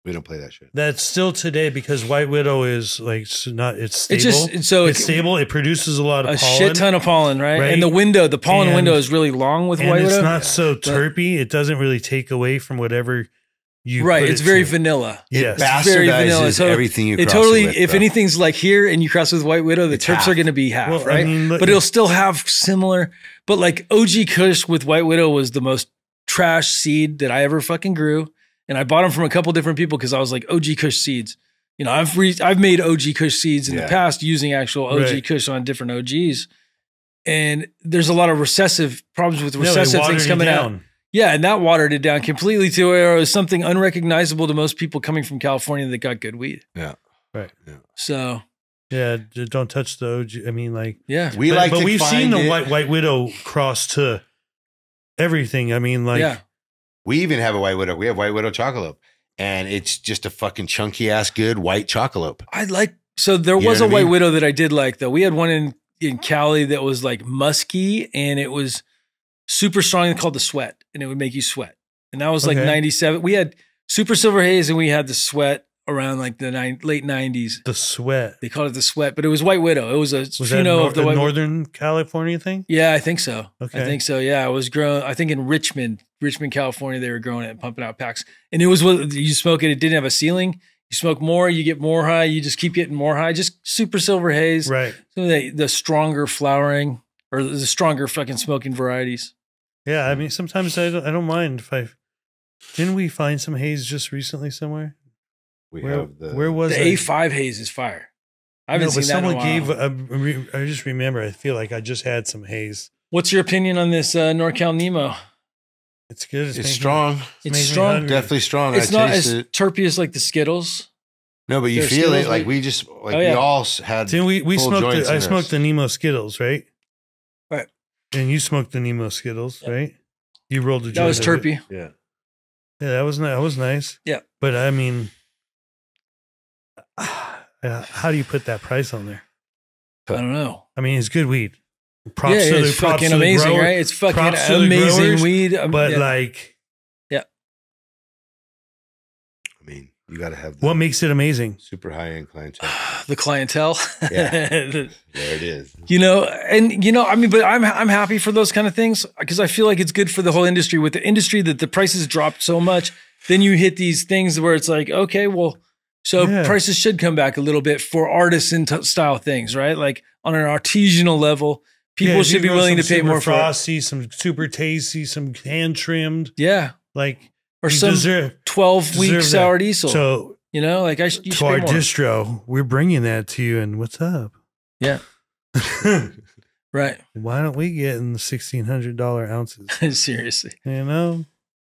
We don't play that shit. that's still today because White Widow is like s- not. It's stable. It's just so it's it's stable. It produces a lot of a pollen. shit ton of pollen, right? right? And the window, the pollen And- window is really long with and White it's Widow. It's not so terpy. It doesn't really take away from whatever you. right. It's it very to. vanilla. Yes. It's very vanilla. So everything you It totally, it with, if bro. anything's like here and you cross with White Widow, the It's terps half. are going to be half, Well, I right? mean, but it'll still have similar. But like OG Kush with White Widow was the most trash seed that I ever fucking grew, and I bought them from a couple different people because I was like OG Kush seeds. You know, I've re- I've made OG Kush seeds in the past using actual OG Right. Kush on different OGs, and there's a lot of recessive problems with recessive watered things it coming out. Yeah, and that watered it down completely to where it was something unrecognizable to most people coming from California that got good weed. Yeah. Right. Yeah. So Yeah, don't touch the OG. I mean, like yeah, We but, like but to we've find seen the it- white white widow cross to everything. I mean, like yeah, We even have a white widow. We have white widow chocolate, and it's just a fucking chunky ass good white chocolate. I like. So there You was know a white widow that I did like though. We had one in in Cali that was like musky and it was super strong and called the sweat, and it would make you sweat. And that was like Okay. ninety seven. We had super silver haze and we had the sweat around like the nine, late nineties. the sweat. They called it the sweat, but it was white widow. It was a Was that pheno nor- of the a white. Northern California thing? Yeah, I think so. Okay. I think so. Yeah, it was grown. I think in Richmond, Richmond, California, they were growing it and pumping out packs. And it was what you smoke it. It didn't have a ceiling. You smoke more, you get more high. You just keep getting more high. Just super silver haze. Right. Some of the, the stronger flowering or the stronger fucking smoking varieties. Yeah. I mean, sometimes I don't, I don't mind if I. Didn't we find some haze just recently somewhere? We Where, have the where was The it? A5 haze is fire. I haven't no, but seen that in a someone gave. while. A, re- I just remember. I feel like I just had some haze. What's your opinion on this uh, NorCal Nemo? It's good. It's making- strong, It's making strong. definitely strong. It's I not taste as it. terpy as like the Skittles. No, but you There's feel it. Like like- we just like Oh, we yeah. all had. See, we we full smoked. joints The, I in smoked the Nemo Skittles, right? Right. And you smoked the Nemo Skittles, Yeah. right? You rolled the. That was joint it. terpy. Yeah. Yeah, that was ni- that was nice. Yeah. but I mean, uh, how do you put that price on there? I don't know. I mean, it's good weed. Props yeah, to the it's props fucking to amazing, grower, right? It's fucking props to the amazing growers, weed. Um, But yeah. like, yeah. I mean, you got to have what makes it amazing? super high end clientele. the clientele. Yeah. There it is. you know, and you know, I mean, but I'm I'm happy for those kind of things because I feel like it's good for the whole industry. With the industry that the prices dropped so much, then you hit these things where it's like, okay, well, so Yeah. prices should come back a little bit for artisan style things, right? Like on an artisanal level, people Yeah, should be willing to pay super more for it. frosty, some super tasty, some hand trimmed, Yeah, like or some deserve. twelve week deserve that. sour diesel. So you know, like I sh- you to should our more. distro, we're bringing that to you. And what's up? Yeah. right. Why don't we get in the sixteen hundred dollar ounces? Seriously, You know,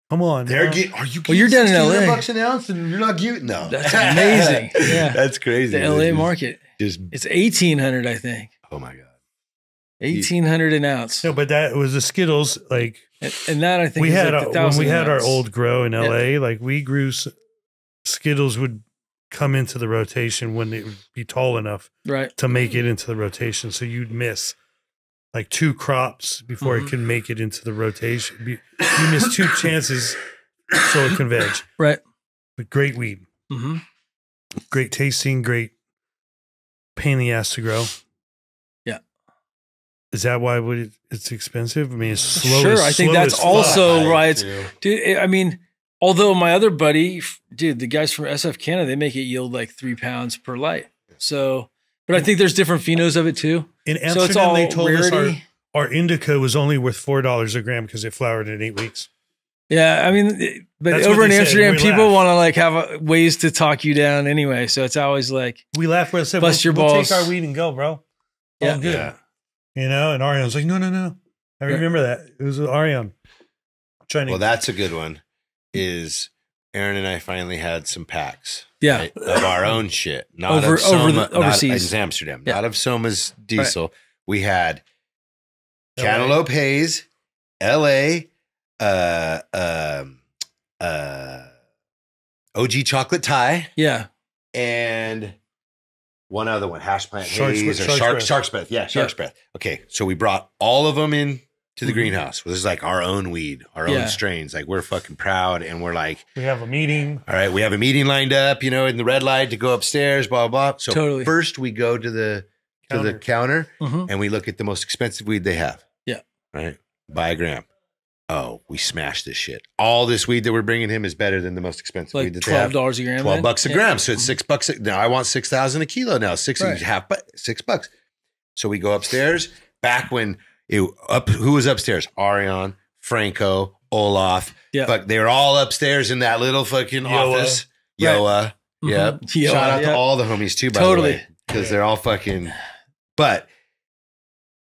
come on. They're now. getting. Are you? Well, you're down in LA. bucks an ounce, and you're not getting no. That's amazing. Yeah. that's crazy. the LA just- market. Just It's eighteen hundred, I think. oh my god. Eighteen hundred an ounce, no, but that was the Skittles. Like and, and that I think we is had like our, when we 1,000 had our old grow in Yeah. LA. Like we grew Skittles would come into the rotation when it would be tall enough right. to make it into the rotation. So you'd miss like two crops before Mhm. it can make it into the rotation. You miss two chances so it can veg. Right. But great weed, Mm-hmm. great tasting, great pain in the ass to grow. Yeah. Is that why would it, it's expensive? I mean, it's slow. Sure, I think that's also- High, right. Dude, eh, I mean, although my other buddy, dude, the guys from SF Canada, they make it yield like three pounds per light. So, but I think there's different phenos of it too. In so Amsterdam, it's all they told us our, our indica was only worth four dollars a gram because it flowered in eight weeks. Yeah, I mean, eh, but That's over in Amsterdam, people want to like have a, ways to talk you down anyway. So it's always like, We laughed. We said, Bust we'll, your we'll take our weed and go, bro. Yeah. Good. Yeah. You know, and Ariane was like, no, no, no. I remember that. It was Ariane trying to. Well, that's a good one. Is Aaron and I finally had some packs yeah, right, of our own shit, not Over- of Soma, over the- not- overseas. in Amsterdam, Yeah. not of Soma's diesel. We had LA. Cannalope Haze, L.A., uh, um, uh, OG Chocolate Thai, yeah, and one other one, Hash Plant Shark's Haze Breath- or Shark's Shark, Breath. Shark's Breath. Yeah, Shark's Breath. Okay, so we brought all of them in to the Mhm. greenhouse. This is like our own weed, our Yeah. own strains. Like we're fucking proud, and we're like, we have a meeting. all right, we have a meeting lined up, you know, in the red light to go upstairs, blah blah. blah. So Totally. first we go to the to the Counter. counter hmm and we look at the most expensive weed they have. Yeah. Right. Buy a gram. Oh, we smashed this shit. All this weed that we're bringing him is better than the most expensive like weed that they twelve have. dollars a gram. Twelve then? bucks a Yeah. gram. So it's six bucks. A, now I want six thousand a kilo now. Six Right. and a half, but six bucks. So we go upstairs. Back when it up, who was upstairs? Ariane, Franco, Olaf. Yeah. But they were all upstairs in that little fucking Yoa. office. Right. Yoa. Mhm. Yoa, Shout out yeah. to all the homies too, by Totally. the way, because they're all fucking. But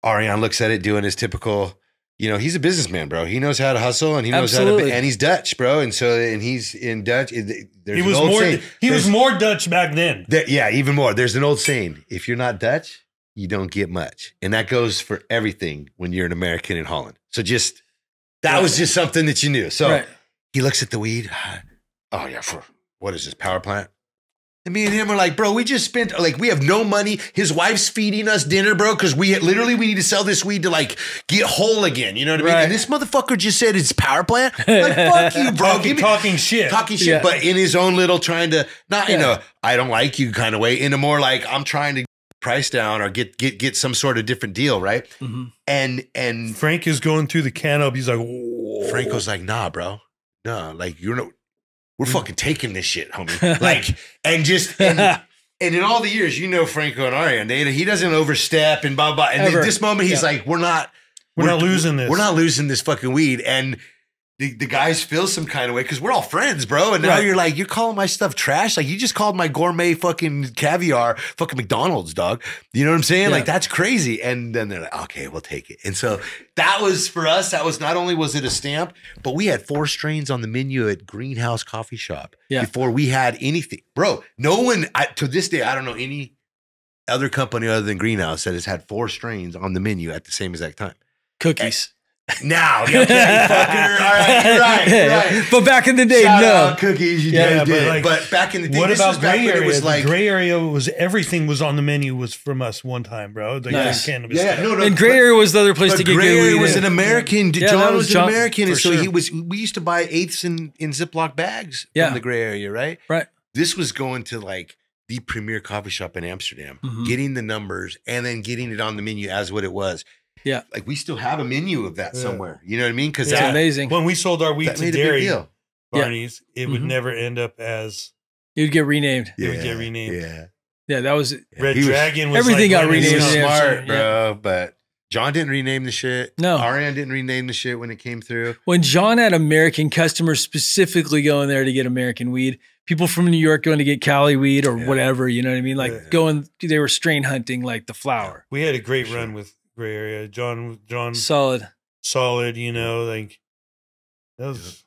Ariane looks at it doing his typical. You know, he's a businessman, bro. He knows how to hustle, and he knows how Absolutely. to, and he's Dutch, bro. And so, and he's in Dutch. There's He an was old more. saying- He was more Dutch back then. There, yeah, even more. There's an old saying: if you're not Dutch, you don't get much, and that goes for everything when you're an American in Holland. So just that was just something that you knew. So right. he looks at the weed. Oh yeah, for what is this power plant? And me and him are like, bro, we just spent like we have no money. His wife's feeding us dinner, bro, because we literally we need to sell this weed to like get whole again. You know what I mean? Right. And this motherfucker just said it's power plant. Like fuck you, bro. talking, talking shit. talking shit, Yeah. but in his own little trying to not in Yeah. a I don't like you kind of way, in a more like I'm trying to price down or get get get some sort of different deal, right? Mhm. And and Frank is going through the can up. He's like, Whoa. Franco's like, nah, bro. Nah, like you're no we're mm. fucking taking this shit, homie. like and just and, and in all the years, you know Franco and Ariane, they, he doesn't overstep and blah blah. And Ever. at this moment, he's Yeah. like, we're not We're not losing this. We're not losing this fucking weed. And the, the guys feel some kind of way because we're all friends, bro. And now Right. you're like, you're calling my stuff trash. Like you just called my gourmet fucking caviar fucking McDonald's, dog. You know what I'm saying? Yeah. Like that's crazy. And then they're like, okay, we'll take it. And so that was for us. That was not only was it a stamp, but we had four strains on the menu at Greenhouse Coffee Shop Yeah. before we had anything, bro. No one I, to this day, I don't know any other company other than Greenhouse that has had four strains on the menu at the same exact time. Cookies. Now, okay, fucker. All right, you're right. You're right. But back in the day, Shout no. out cookies, you Yeah, guys but did. like, but back in the day, what this about was back gray when area? it was The like, gray area was everything was on the menu was from us one time, bro. The Nice. cannabis. yeah, stuff. no, no. and gray but- area was the other place to get gray area weed. was in. an American. Yeah, John that was was, John, an American, and for so he was. We used to buy eighths in in Ziploc bags Yeah. from the gray area, right? Right. This was going to like the premier coffee shop in Amsterdam, Mhm. getting the numbers and then getting it on the menu as what it was. Yeah. like we still have a menu of that Yeah. somewhere. You know what I mean? Because It's that, amazing. When we sold our weed that to made a big dairy deal. Yeah. Barney's, it would Mhm. never end up as You'd get renamed. It would get renamed. Yeah, Yeah, that was Red was- Dragon. Was everything like got one of He his renamed was in stuff. Amsterdam. smart, Yeah. bro. But John didn't rename the shit. No. Ariane didn't rename the shit when it came through. when John had American customers specifically going there to get American weed, people from New York going to get Cali weed or Yeah. whatever, you know what I mean? Like Yeah. going, they were strain hunting like the flower. We had a great Sure. run with Gray Area. John, John, Solid. solid. You know, like that was.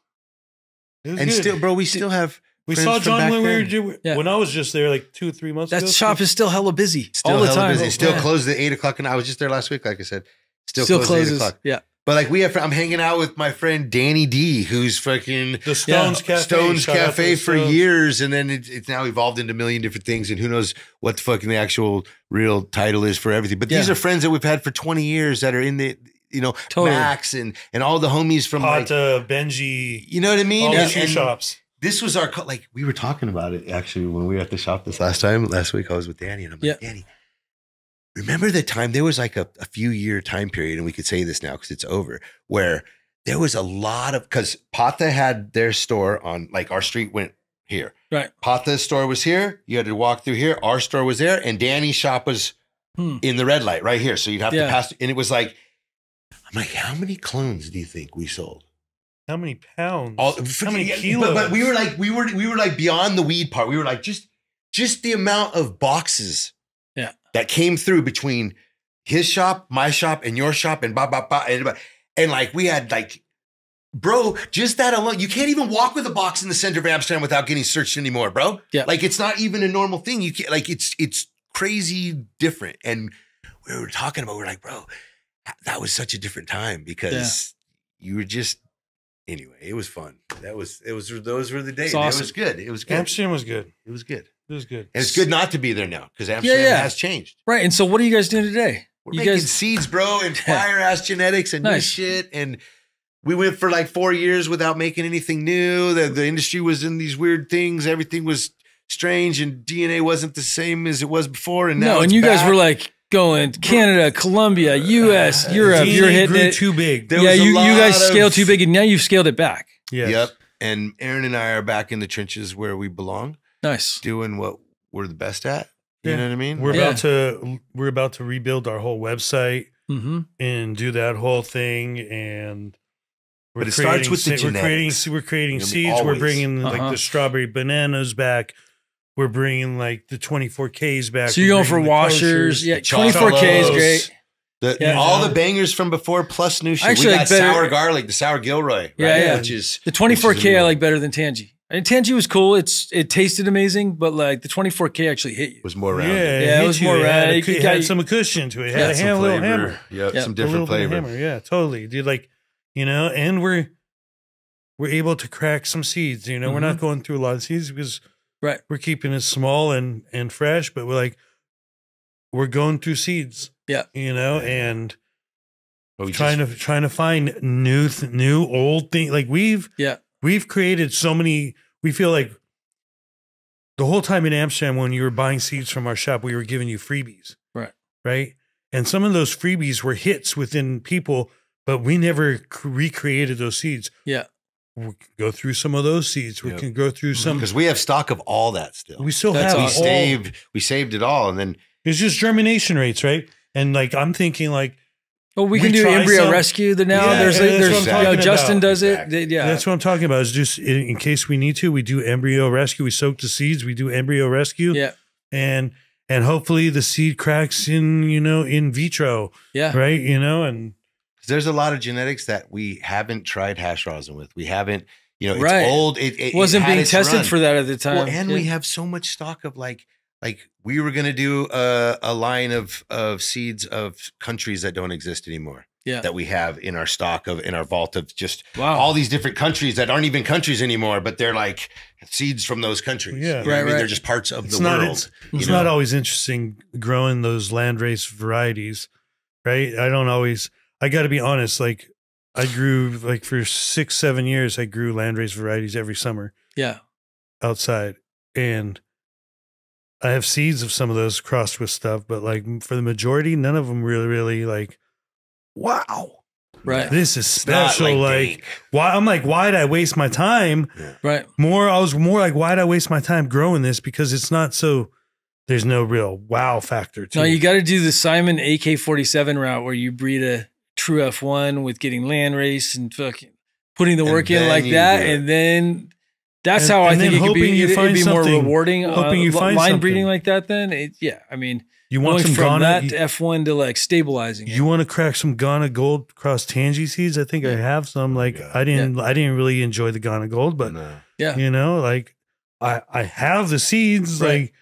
It was And good. still, bro, we still have we saw John back when we were Yeah. when I was just there like two or three months ago. That ago. shop is still hella busy still all the hella time. busy. Oh, still Yeah. closed at eight o'clock, and I was just there last week. Like I said, still, Still closed at eight closes. o'clock. Yeah. But like we have, I'm hanging out with my friend Danny D, who's fucking the Stones Cafe. Stones Shout out to Cafe for Stones. years, and then it's, it's now evolved into a million different things, and who knows what the fucking the actual real title is for everything. But these are friends that we've had for 20 years that are in the, you know, Totally. Max and and all the homies from like, Pata, Benji, you know what I mean? all the And- shoe shops. This was our like we were talking about it actually when we were at the shop this last time. Last week I was with Danny, and I'm like, Yeah. Danny. Remember the time there was like a, a few year time period, and we could say this now because it's over, where there was a lot of because Pata had their store on like our street went here. Right. Pata's store was here. You had to walk through here. Our store was there, and Danny's shop was Hmm. in the red light right here. So you'd have Yeah. to pass, and it was like, I'm like, how many clones do you think we sold? How many pounds? All, How many yeah, kilos? But, but we were like, we were we were like beyond the weed part. We were like, just just the amount of boxes, Yeah. That came through between his shop, my shop, and your shop, and blah blah blah, and, and like we had like. Bro, just that alone, you can't even walk with a box in the center of Amsterdam without getting searched anymore, bro. Yeah. like it's not even a normal thing. You can't like it's it's crazy different. And we were talking about, we are like, bro, that was such a different time because you were just anyway, it was fun. That was it was those were the days. It's It was good. It was good. Amsterdam was good. It was good. It was good. And it's good not to be there now because Amsterdam yeah. has changed. Right. And so what are you guys doing today? We're you making guys, seeds, bro, and fire ass genetics and new Nice. shit. And we went for like four years without making anything new. The, the industry was in these weird things. Everything was strange, and DNA wasn't the same as it was before. And now, no, and it's you guys were like going Canada, Colombia, US, Europe. DNA You're hitting grew it. too big. There yeah, was a you, you guys of- scaled too big and now you've scaled it back. Yes. Yep. And Aaron and I are back in the trenches where we belong, Nice. doing what we're the best at. You Yeah. know what I mean? We're Yeah. about to we're about to rebuild our whole website Mm-hmm. and do that whole thing and we're But it starts creating with the se- we're creating we're creating You know, seeds we're bringing like Uh-huh. the strawberry bananas back we're bringing like the 24ks back So you're going for washers. koshers. Yeah, 24K is great. The, Yeah. all the bangers from before plus new shit. Actually, we like got better- sour garlic, the sour Gilroy, right? Yeah, yeah. Which is The 24K I new. like better than Tangie. And Tangie was cool. It's it tasted amazing, but like the 24K actually hit you. It was more Yeah, rounded. it Yeah, it was you. more It had, round. a- It it got had some cushion to it. It Yeah, had a some ham, little flavor. hammer. Yep, Yeah. some different little flavor. hammer. Yeah, totally. Dude, like, you know, and we're we're able to crack some seeds. You know, we're not mm-hmm. going through a lot of seeds because Right. we're keeping it small and and fresh, but we're like we're going through seeds. Yeah. You know, and we trying just- to trying to find new th- new old thing. Like we've Yeah. we've created so many. We feel like the whole time in Amsterdam, when you were buying seeds from our shop, we were giving you freebies. Right. Right. And some of those freebies were hits within people, but we never c- recreated those seeds. Yeah. We can go through some of those seeds. We Yep. can go through mm-hmm. some. because we have stock of all that still. We still That's have we awesome. all- saved we saved it all, and then It's just germination rates, right? And like I'm thinking, like Well, we We can do embryo some- rescue. The now Yeah, there's and like, there's you know, Justin about. does it. Exactly. They- yeah. That's what I'm talking about. Is just in, in case we need to, we do embryo rescue. We soak the seeds. We do embryo rescue. yeah. and and hopefully the seed cracks in you know in vitro, Yeah. right? You know, and there's a lot of genetics that we haven't tried hash rosin with. We haven't, you know, it's Right. old. It, it Wasn't it being tested run. for that at the time. Well, and we have so much stock of like, like we were gonna do a, a line of of seeds of countries that don't exist anymore. Yeah. that we have in our stock of in our vault of just Wow. all these different countries that aren't even countries anymore, but they're like seeds from those countries. Yeah. You know Right, I mean, right. they're just parts of it's the not world. it's, you it's know? not always interesting growing those landrace varieties, right? I don't always. I got to be honest. Like I grew like for six seven years. I grew landrace varieties every summer yeah. outside, and I have seeds of some of those crossed with stuff, but like for the majority, none of them really, really like. Wow, Right. this is It's not special. Like, dank. why? I'm like, why'd I waste my time? Right. More, I was more like, why'd I waste my time growing this? Because it's not so. There's no real wow factor to No, it. you got to do the Simon AK 47 route where you breed a true F1 with getting land race and fucking putting the And work in like that. And then that's And- how I think it could be, hoping you it'd find be more rewarding. hoping you uh, find line something. breeding like that, then it, yeah. I mean, You want some from Ghana? that you, to F1 to like stabilizing. it. you want to crack some Ghana Gold cross Tangie seeds? I think I have some. Like Yeah. I didn't, I didn't really enjoy the Ghana Gold, but No. yeah. you know, like I, I have the seeds. Right. Like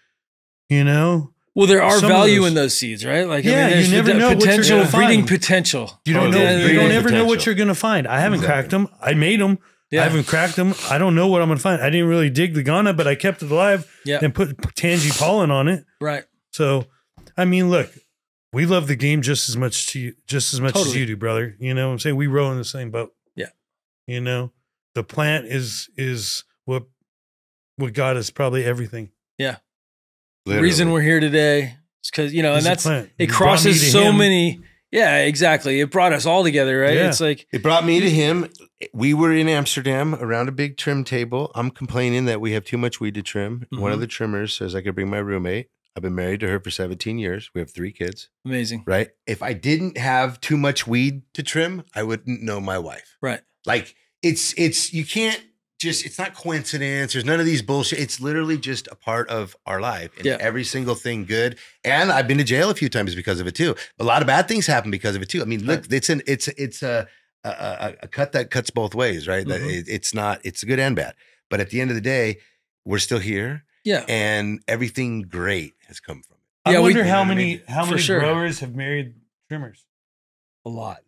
you know, Well, there are Some value those- in those seeds, right? Like, Yeah, I mean, you there's never the know what you're potential gonna breeding find. potential. you don't Totally. know, Yeah, you don't yeah, ever know what you're gonna find. I haven't Exactly. cracked them. I made them. Yeah. I haven't cracked them. I don't know what I'm gonna find. I didn't really dig the Ghana, but I kept it alive Yeah. and put Tangie pollen on it. Right. So, I mean, look, we love the game just as much to you, just as much as you do, brother. You know what I'm saying? We row in the same boat. Yeah. You know, the plant is is what what got us probably everything. The reason we're here today is because, you know, Is and that's, it You crosses so him. many. Yeah, exactly. It brought us all together, right? Yeah. It's like, It brought me to him. We were in Amsterdam around a big trim table. I'm complaining that we have too much weed to trim. One of Mhm. the trimmers says I could bring my roommate. I've been married to her for 17 years. We have three kids, amazing. right? If I didn't have too much weed to trim, I wouldn't know my wife. Right. Like it's it's you can't just it's not coincidence. There's none of these bullshit. It's literally just a part of our life. And Yeah. every single thing good. And I've been to jail a few times because of it too. A lot of bad things happen because of it too. I mean, look, it's an it's it's a a, a, a cut that cuts both ways, right? That Mhm. it- it's not it's good and bad. But at the end of the day, we're still here Yeah. and everything great has come from it. I we- wonder know how what I many mean? how many sure. growers have married trimmers. A lot.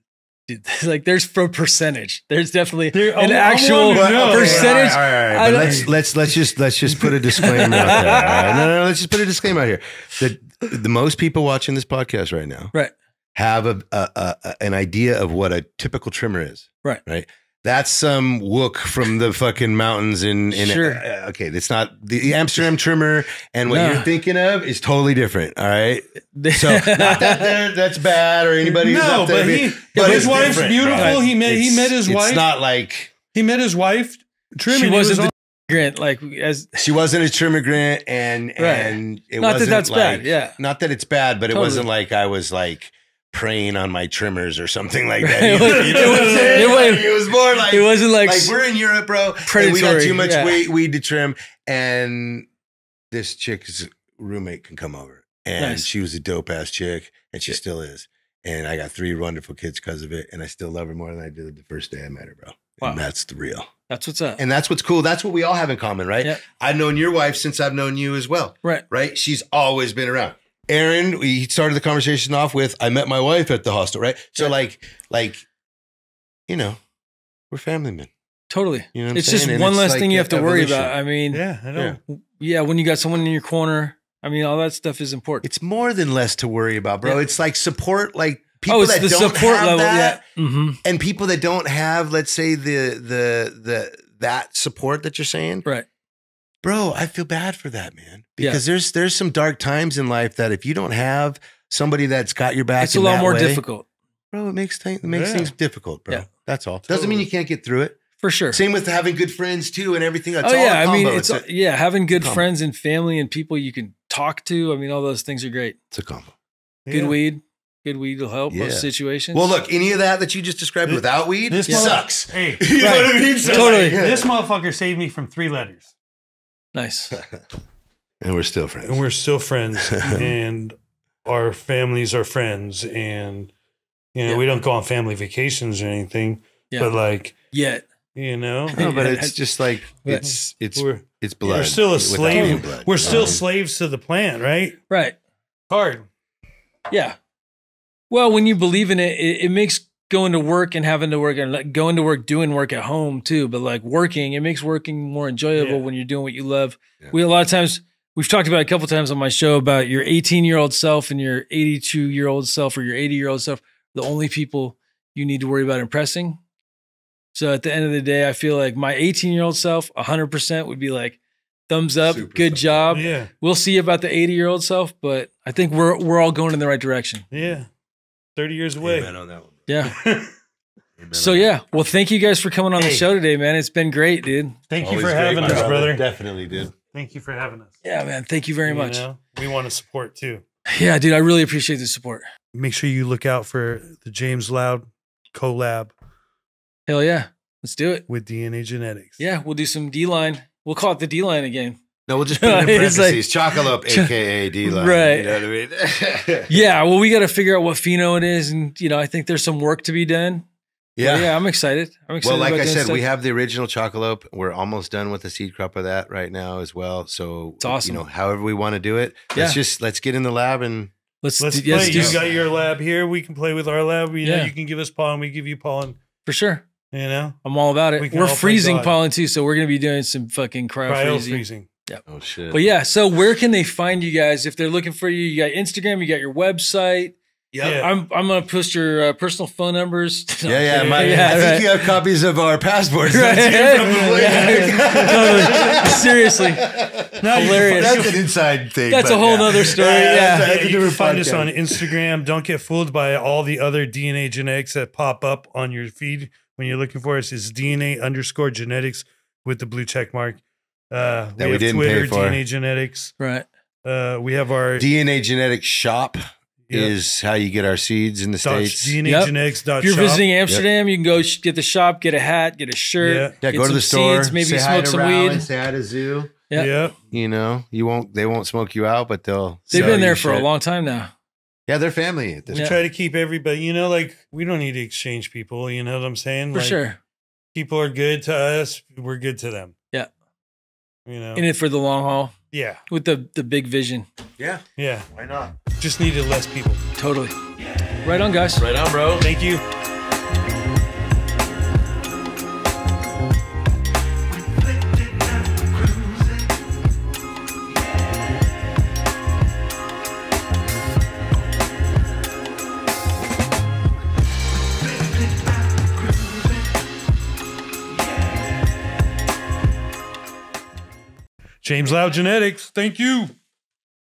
Dude, like there's for percentage. There's definitely There- an I- I actual wanna percentage. All right, all right, I let's let's let's just let's just put a disclaimer out there. all right? No, no, no, let's just put a disclaimer out here. The the most people watching this podcast right now, Right. have a, a, a, a- an idea of what a typical trimmer is. Right. Right. That's some wook from the fucking mountains in in Sure. uh, okay, it's not the Amsterdam trimmer and what No. you're thinking of is totally different. All right. So not that that's bad or anybody who's No, up there. but he- but his wife's beautiful. bro. He met- he met his it's wife. not like He met his wife trimming. she wasn't was the grant like as she wasn't a trimmer grant and Right. and it not wasn't that's like, bad. Yeah. not that it's bad but it wasn't like i was like preying on my trimmers or something like that It was- you know what i'm it saying was- Like, it was more like it wasn't like, like we're in europe bro and we got too much yeah. weed, weed to trim and this chick's roommate can come over and Nice. she was a dope ass chick and she Yeah. still is and I got three wonderful kids because of it, and I still love her more than I did the first day I met her, bro. Wow. And that's the real. That's what's up. And that's what's cool. That's what we all have in common, right? Yep. I've known your wife since I've known you as well, right. right? She's always been around. Aaron, we started the conversation off with I met my wife at the hostel, right? So Yeah. like, like, you know, we're family men. Totally. You know what I'm it's just saying? And one it's less like thing you have to worry about. I mean, Yeah, I know. Yeah. yeah, when you got someone in your corner, I mean, all that stuff is important. It's more than less to worry about, bro. Yeah. It's like support, like people oh, it's that the don't support have level. that, Yeah. hmm and people that don't have, let's say, the the the that support that you're saying, Right. Bro. I feel bad for that man Yeah. because there's there's some dark times in life that if you don't have somebody that's got your back, It's a lot that more way, difficult bro. It makes things it makes Yeah. things difficult, bro. Yeah. That's all. Doesn't mean you can't get through it. for sure. Same with having good friends too, and everything. It's oh all a yeah, I mean, combo. it's, a, yeah, having good combo. friends and family and people you can talk to. I mean, all those things are great. it's a combo. Good Yeah. weed, good weed will help Yeah. most situations. Well, look, any of that that you just described This- without weed this mother- sucks. Hey, You know what I mean? So, Totally. like, yeah. this motherfucker saved me from three letters, nice. and we're still friends. and we're still friends, and our families are friends, and you know Yeah. we don't go on family vacations or anything, Yeah. but like Yet, you know, no, but it's just like it's it's we're it's blood. we're still a slave. We're still know? slaves to the plant, right? right? Hard. Yeah. Well, when you believe in it, it, it makes going to work and having to work and like going to work, doing work at home too. But like working, it makes working more enjoyable Yeah. when you're doing what you love. Yeah. We a lot of times we've talked about it a couple times on my show about your 18 year old self and your 82 year old self or your 80 year old self. The only people you need to worry about impressing. So at the end of the day, I feel like my 18 year old self, 100% would be like, thumbs up, Super good thumbs job. Yeah, We'll see about the 80 year old self, but I think we're we're all going in the right direction. yeah. Thirty years away. Amen on that one. Yeah. Amen So yeah, well, thank you guys for coming on the Hey. show today, man. It's been great, dude. Thank you Always for great, having my us, brother. Definitely, dude. Thank you for having us. Yeah, man. Thank you very You much. know, we want to support too. Yeah, dude, I really appreciate the support. Make sure you look out for the James Loud collab Hell yeah, let's do it. with DNA Genetics. Yeah, we'll do some D line. We'll call it the D line again. No, we'll just put it in It's like- parentheses. Chocolate, aka D line. Right. You know what I mean? Yeah, well, we got to figure out what pheno it is, and you know, I think there's some work to be done. But yeah. yeah, I'm excited. I'm excited. Well, like about I said, stuff. we have the original Chocolope. We're almost done with the seed crop of that right now as well. So It's awesome. You know, however we want to do it, Yeah. let's just let's get in the lab and let's Let's do, play. do You s- got your lab here. We can play with our lab. You know, Yeah. you can give us pollen. We give you pollen. for sure. You know, I'm all about it. We we're freezing pollen too, so we're gonna be doing some fucking cryo, cryo freezing. freezing. Oh shit. But yeah, so where can they find you guys if they're looking for you? You got Instagram, you got your website. Yeah. I'm I'm gonna post your uh, personal phone numbers. No, yeah, yeah, I'm my, kidding. I think right. you have copies of our passports. Right. don't. Yeah, totally. Seriously, No, Hilarious. can- That's an inside thing. That's a whole yeah. nother story, that's- yeah. that's Yeah, you can different find us on Instagram. Don't get fooled by all the other DNA genetics that pop up on your feed when you're looking for us. It's DNA underscore genetics with the blue check mark. Uh, That we have didn't Twitter, pay for. DNA genetics. right? Uh, we have our DNA Genetics Shop yeah, is how you get our seeds in the dot, states. DNA Yep. genetics dot If you're shop. visiting Amsterdam, you can go get the shop, get a hat, get a shirt. Yeah. yeah, get go to the store, seeds, maybe smoke some Rowan, weed. say hi to Zoo. Yeah. Yeah. You know, you won't. They won't smoke you out, but they'll. They've been there for a long time now. Yeah, they're family at this Yeah. Try to keep everybody, you know, like we don't need to exchange people. You know what I'm saying? For Like, sure. People are good to us. We're good to them. Yeah. You know? In it for the long haul yeah. with the the big vision. Yeah, Yeah. why not? Just needed less people. Totally. Right on, guys. Right on, bro. Thank you. James Loud Genetics. Thank you.